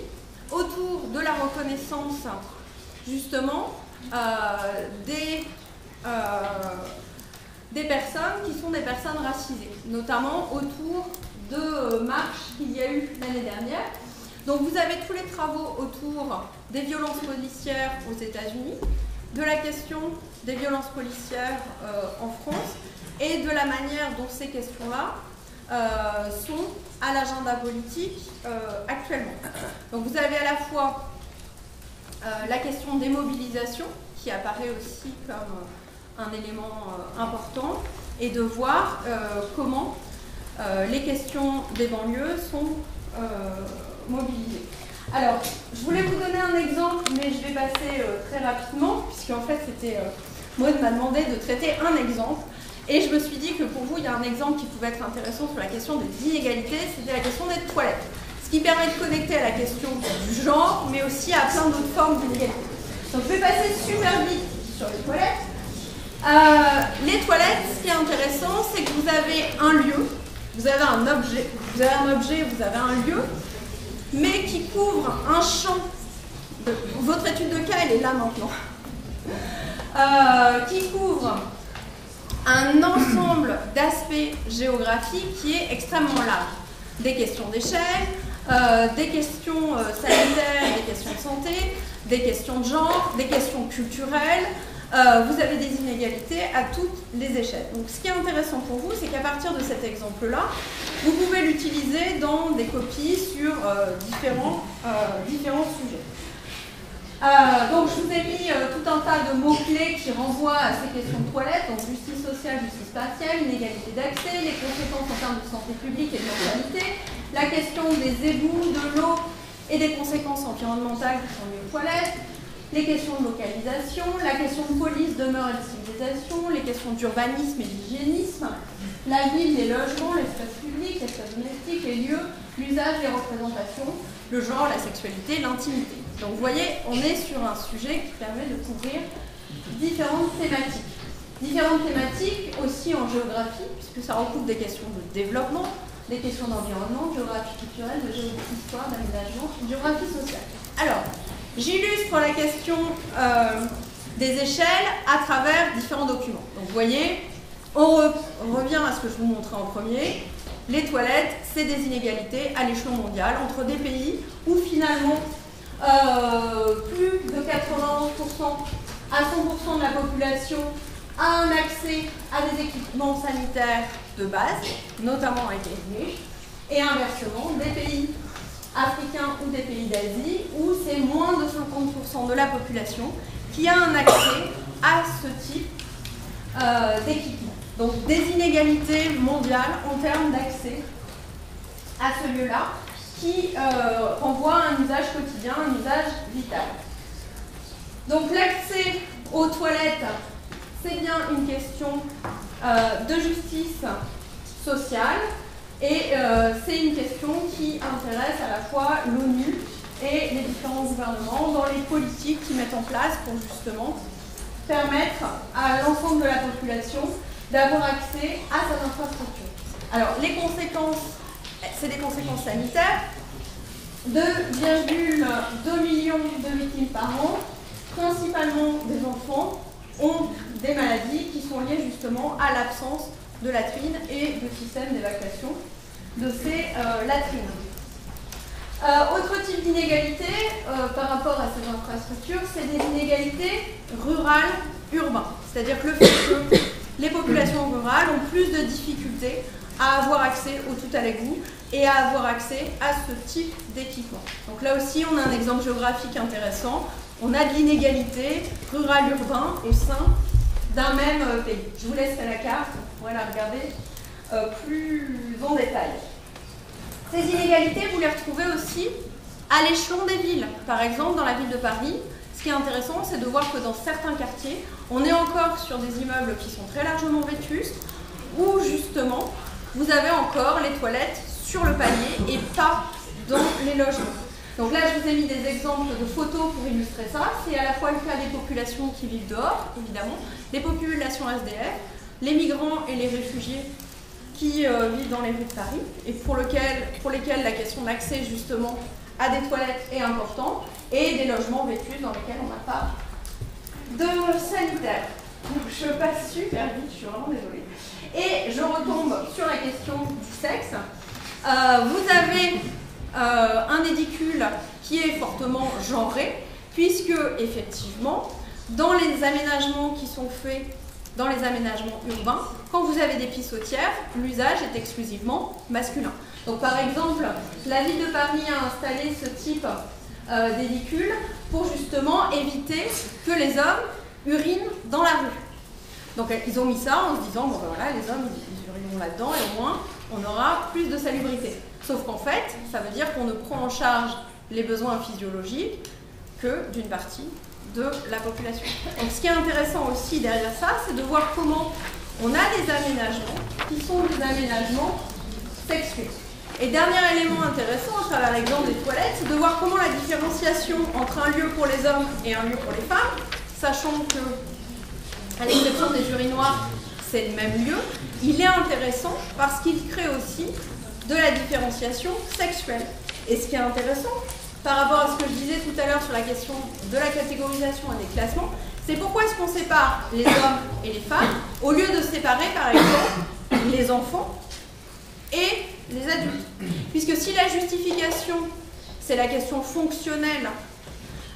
autour de la reconnaissance justement des, des personnes qui sont des personnes racisées, notamment autour de marches qu'il y a eu l'année dernière. Donc vous avez tous les travaux autour des violences policières aux États-Unis, de la question des violences policières euh, en France et de la manière dont ces questions-là euh, sont à l'agenda politique euh, actuellement. Donc vous avez à la fois la question des mobilisations qui apparaît aussi comme un élément important et de voir comment les questions des banlieues sont mobilisées. Alors, je voulais vous donner un exemple, mais je vais passer euh, très rapidement, puisqu'en fait, c'était. Euh, Maud m'a demandé de traiter un exemple. Et je me suis dit que pour vous, il y a un exemple qui pouvait être intéressant sur la question des inégalités, c'était la question des toilettes. Ce qui permet de connecter à la question du genre, mais aussi à plein d'autres formes d'inégalités. Donc je vais passer super vite sur les toilettes. Euh, les toilettes, ce qui est intéressant, c'est que vous avez un lieu, vous avez un objet, vous avez un objet, vous avez un lieu, mais qui couvre un champ. votre étude de cas, elle est là maintenant. Euh, qui couvre un ensemble d'aspects géographiques qui est extrêmement large. Des questions d'échelle, euh, des questions euh, sanitaires, des questions de santé, des questions de genre, des questions culturelles, euh, vous avez des inégalités à toutes les échelles. Donc ce qui est intéressant pour vous, c'est qu'à partir de cet exemple-là, vous pouvez l'utiliser dans des copies sur différents sujets. Donc je vous ai mis tout un tas de mots-clés qui renvoient à ces questions de toilette, donc justice sociale, justice spatiale, inégalité d'accès, les conséquences en termes de santé publique et de mortalité, la question des éboues, de l'eau et des conséquences environnementales qui sont liées aux toilettes, les questions de localisation, la question de police, de mœurs et de civilisation, les questions d'urbanisme et d'hygiénisme, la ville, les logements, l'espace public, l'espace domestique, les lieux, l'usage, les représentations, le genre, la sexualité, l'intimité. Donc vous voyez, on est sur un sujet qui permet de couvrir différentes thématiques. Différentes thématiques aussi en géographie, puisque ça recoupe des questions de développement, des questions d'environnement, de géographie culturelle, de géographie histoire, d'aménagement, géographie sociale. Alors, J'illustre la question euh, des échelles à travers différents documents. Donc vous voyez, on, revient à ce que je vous montrais en premier. Les toilettes, c'est des inégalités à l'échelon mondial entre des pays où finalement euh, plus de 91% à 100% de la population a un accès à des équipements sanitaires de base, notamment avec les riches, et inversement, des pays africains ou des pays d'Asie, où c'est moins de 50% de la population qui a un accès à ce type euh, d'équipement. Donc des inégalités mondiales en termes d'accès à ce lieu-là, qui euh, renvoie à un usage quotidien, un usage vital. Donc l'accès aux toilettes, c'est bien une question euh, de justice sociale, et euh, c'est une question qui intéresse à la fois l'ONU et les différents gouvernements dans les politiques qu'ils mettent en place pour justement permettre à l'ensemble de la population d'avoir accès à cette infrastructure. Alors les conséquences, c'est des conséquences sanitaires. 2,2 millions de victimes par an, principalement des enfants, ont des maladies qui sont liées justement à l'absence de latrines et de systèmes d'évacuation de ces euh, latrines. Euh, autre type d'inégalité euh, par rapport à ces infrastructures, c'est des inégalités rurales urbaines. C'est-à-dire le fait que les populations rurales ont plus de difficultés à avoir accès au tout à l'égout et à avoir accès à ce type d'équipement. Donc là aussi, on a un exemple géographique intéressant. On a de l'inégalité rural-urbain au sein d'un même pays. Je vous laisse la carte, on va la regarder euh, plus en détail. Ces inégalités, vous les retrouvez aussi À l'échelon des villes, par exemple dans la ville de Paris, ce qui est intéressant, c'est de voir que dans certains quartiers, on est encore sur des immeubles qui sont très largement vétustes, où justement, vous avez encore les toilettes sur le palier et pas dans les logements. Donc là, je vous ai mis des exemples de photos pour illustrer ça. C'est à la fois le cas des populations qui vivent dehors, évidemment, les populations SDF, les migrants et les réfugiés qui euh, vivent dans les rues de Paris et pour, lesquels la question d'accès justement à des toilettes est importante et des logements vétus dans lesquels on n'a pas de sanitaire. Donc je passe super vite, je suis vraiment désolée. Et je retombe sur la question du sexe. Euh, vous avez euh, un édicule qui est fortement genré, puisque effectivement, dans les aménagements qui sont faits dans les aménagements urbains, quand vous avez des pissotières, l'usage est exclusivement masculin. Donc par exemple, la ville de Paris a installé ce type euh, d'édicule pour justement éviter que les hommes urinent dans la rue. Donc ils ont mis ça en se disant, bon ben voilà, les hommes ils là-dedans et au moins on aura plus de salubrité. Sauf qu'en fait, ça veut dire qu'on ne prend en charge les besoins physiologiques que d'une partie de la population. Donc ce qui est intéressant aussi derrière ça, c'est de voir comment on a des aménagements qui sont des aménagements sexués. Et dernier élément intéressant à travers l'exemple des toilettes, c'est de voir comment la différenciation entre un lieu pour les hommes et un lieu pour les femmes, sachant que, à l'exception des urinoirs, c'est le même lieu, il est intéressant parce qu'il crée aussi de la différenciation sexuelle. Et ce qui est intéressant, par rapport à ce que je disais tout à l'heure sur la question de la catégorisation et des classements, c'est pourquoi est-ce qu'on sépare les hommes et les femmes au lieu de séparer par exemple les enfants et les adultes? Puisque si la justification, c'est la question fonctionnelle,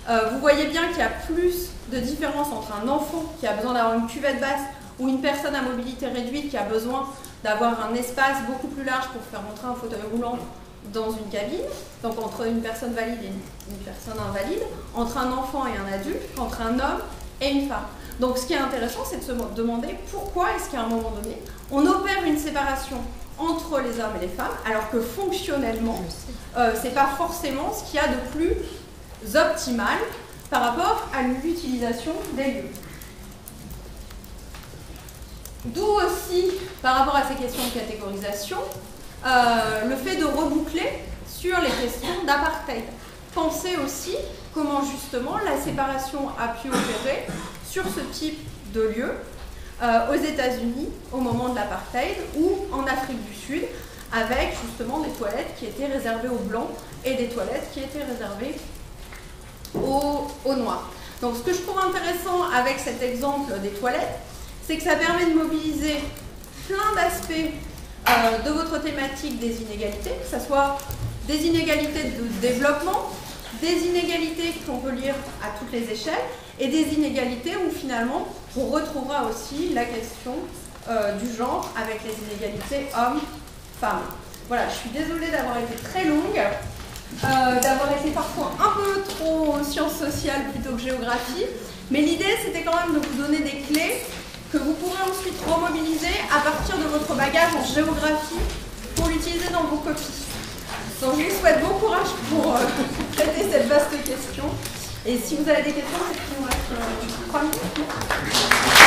euh, vous voyez bien qu'il y a plus de différence entre un enfant qui a besoin d'avoir une cuvette basse ou une personne à mobilité réduite qui a besoin d'avoir un espace beaucoup plus large pour faire entrer un fauteuil roulant dans une cabine, donc entre une personne valide et une, personne invalide, entre un enfant et un adulte, entre un homme et une femme. Donc ce qui est intéressant, c'est de se demander pourquoi est-ce qu'à un moment donné, on opère une séparation entre les hommes et les femmes, alors que fonctionnellement, euh, c'est pas forcément ce qu'il y a de plus optimal par rapport à l'utilisation des lieux. D'où aussi, par rapport à ces questions de catégorisation, euh, le fait de reboucler sur les questions d'apartheid. Pensez aussi comment justement la séparation a pu opérer sur ce type de lieu euh, aux États-Unis au moment de l'apartheid ou en Afrique du Sud avec justement des toilettes qui étaient réservées aux blancs et des toilettes qui étaient réservées aux, aux noirs. Donc ce que je trouve intéressant avec cet exemple des toilettes, c'est que ça permet de mobiliser plein d'aspects euh, de votre thématique des inégalités, que ce soit des inégalités de développement, des inégalités qu'on peut lire à toutes les échelles, et des inégalités où finalement on retrouvera aussi la question euh, du genre avec les inégalités hommes-femmes. Voilà, je suis désolée d'avoir été très longue, euh, d'avoir été parfois un peu trop sciences sociales plutôt que géographie, mais l'idée c'était quand même de vous donner des clés que vous pourrez ensuite remobiliser à partir de votre bagage en géographie pour l'utiliser dans vos copies. Donc je vous souhaite bon courage pour euh, traiter cette vaste question. Et si vous avez des questions, c'est qu'il nous reste euh, 3 minutes.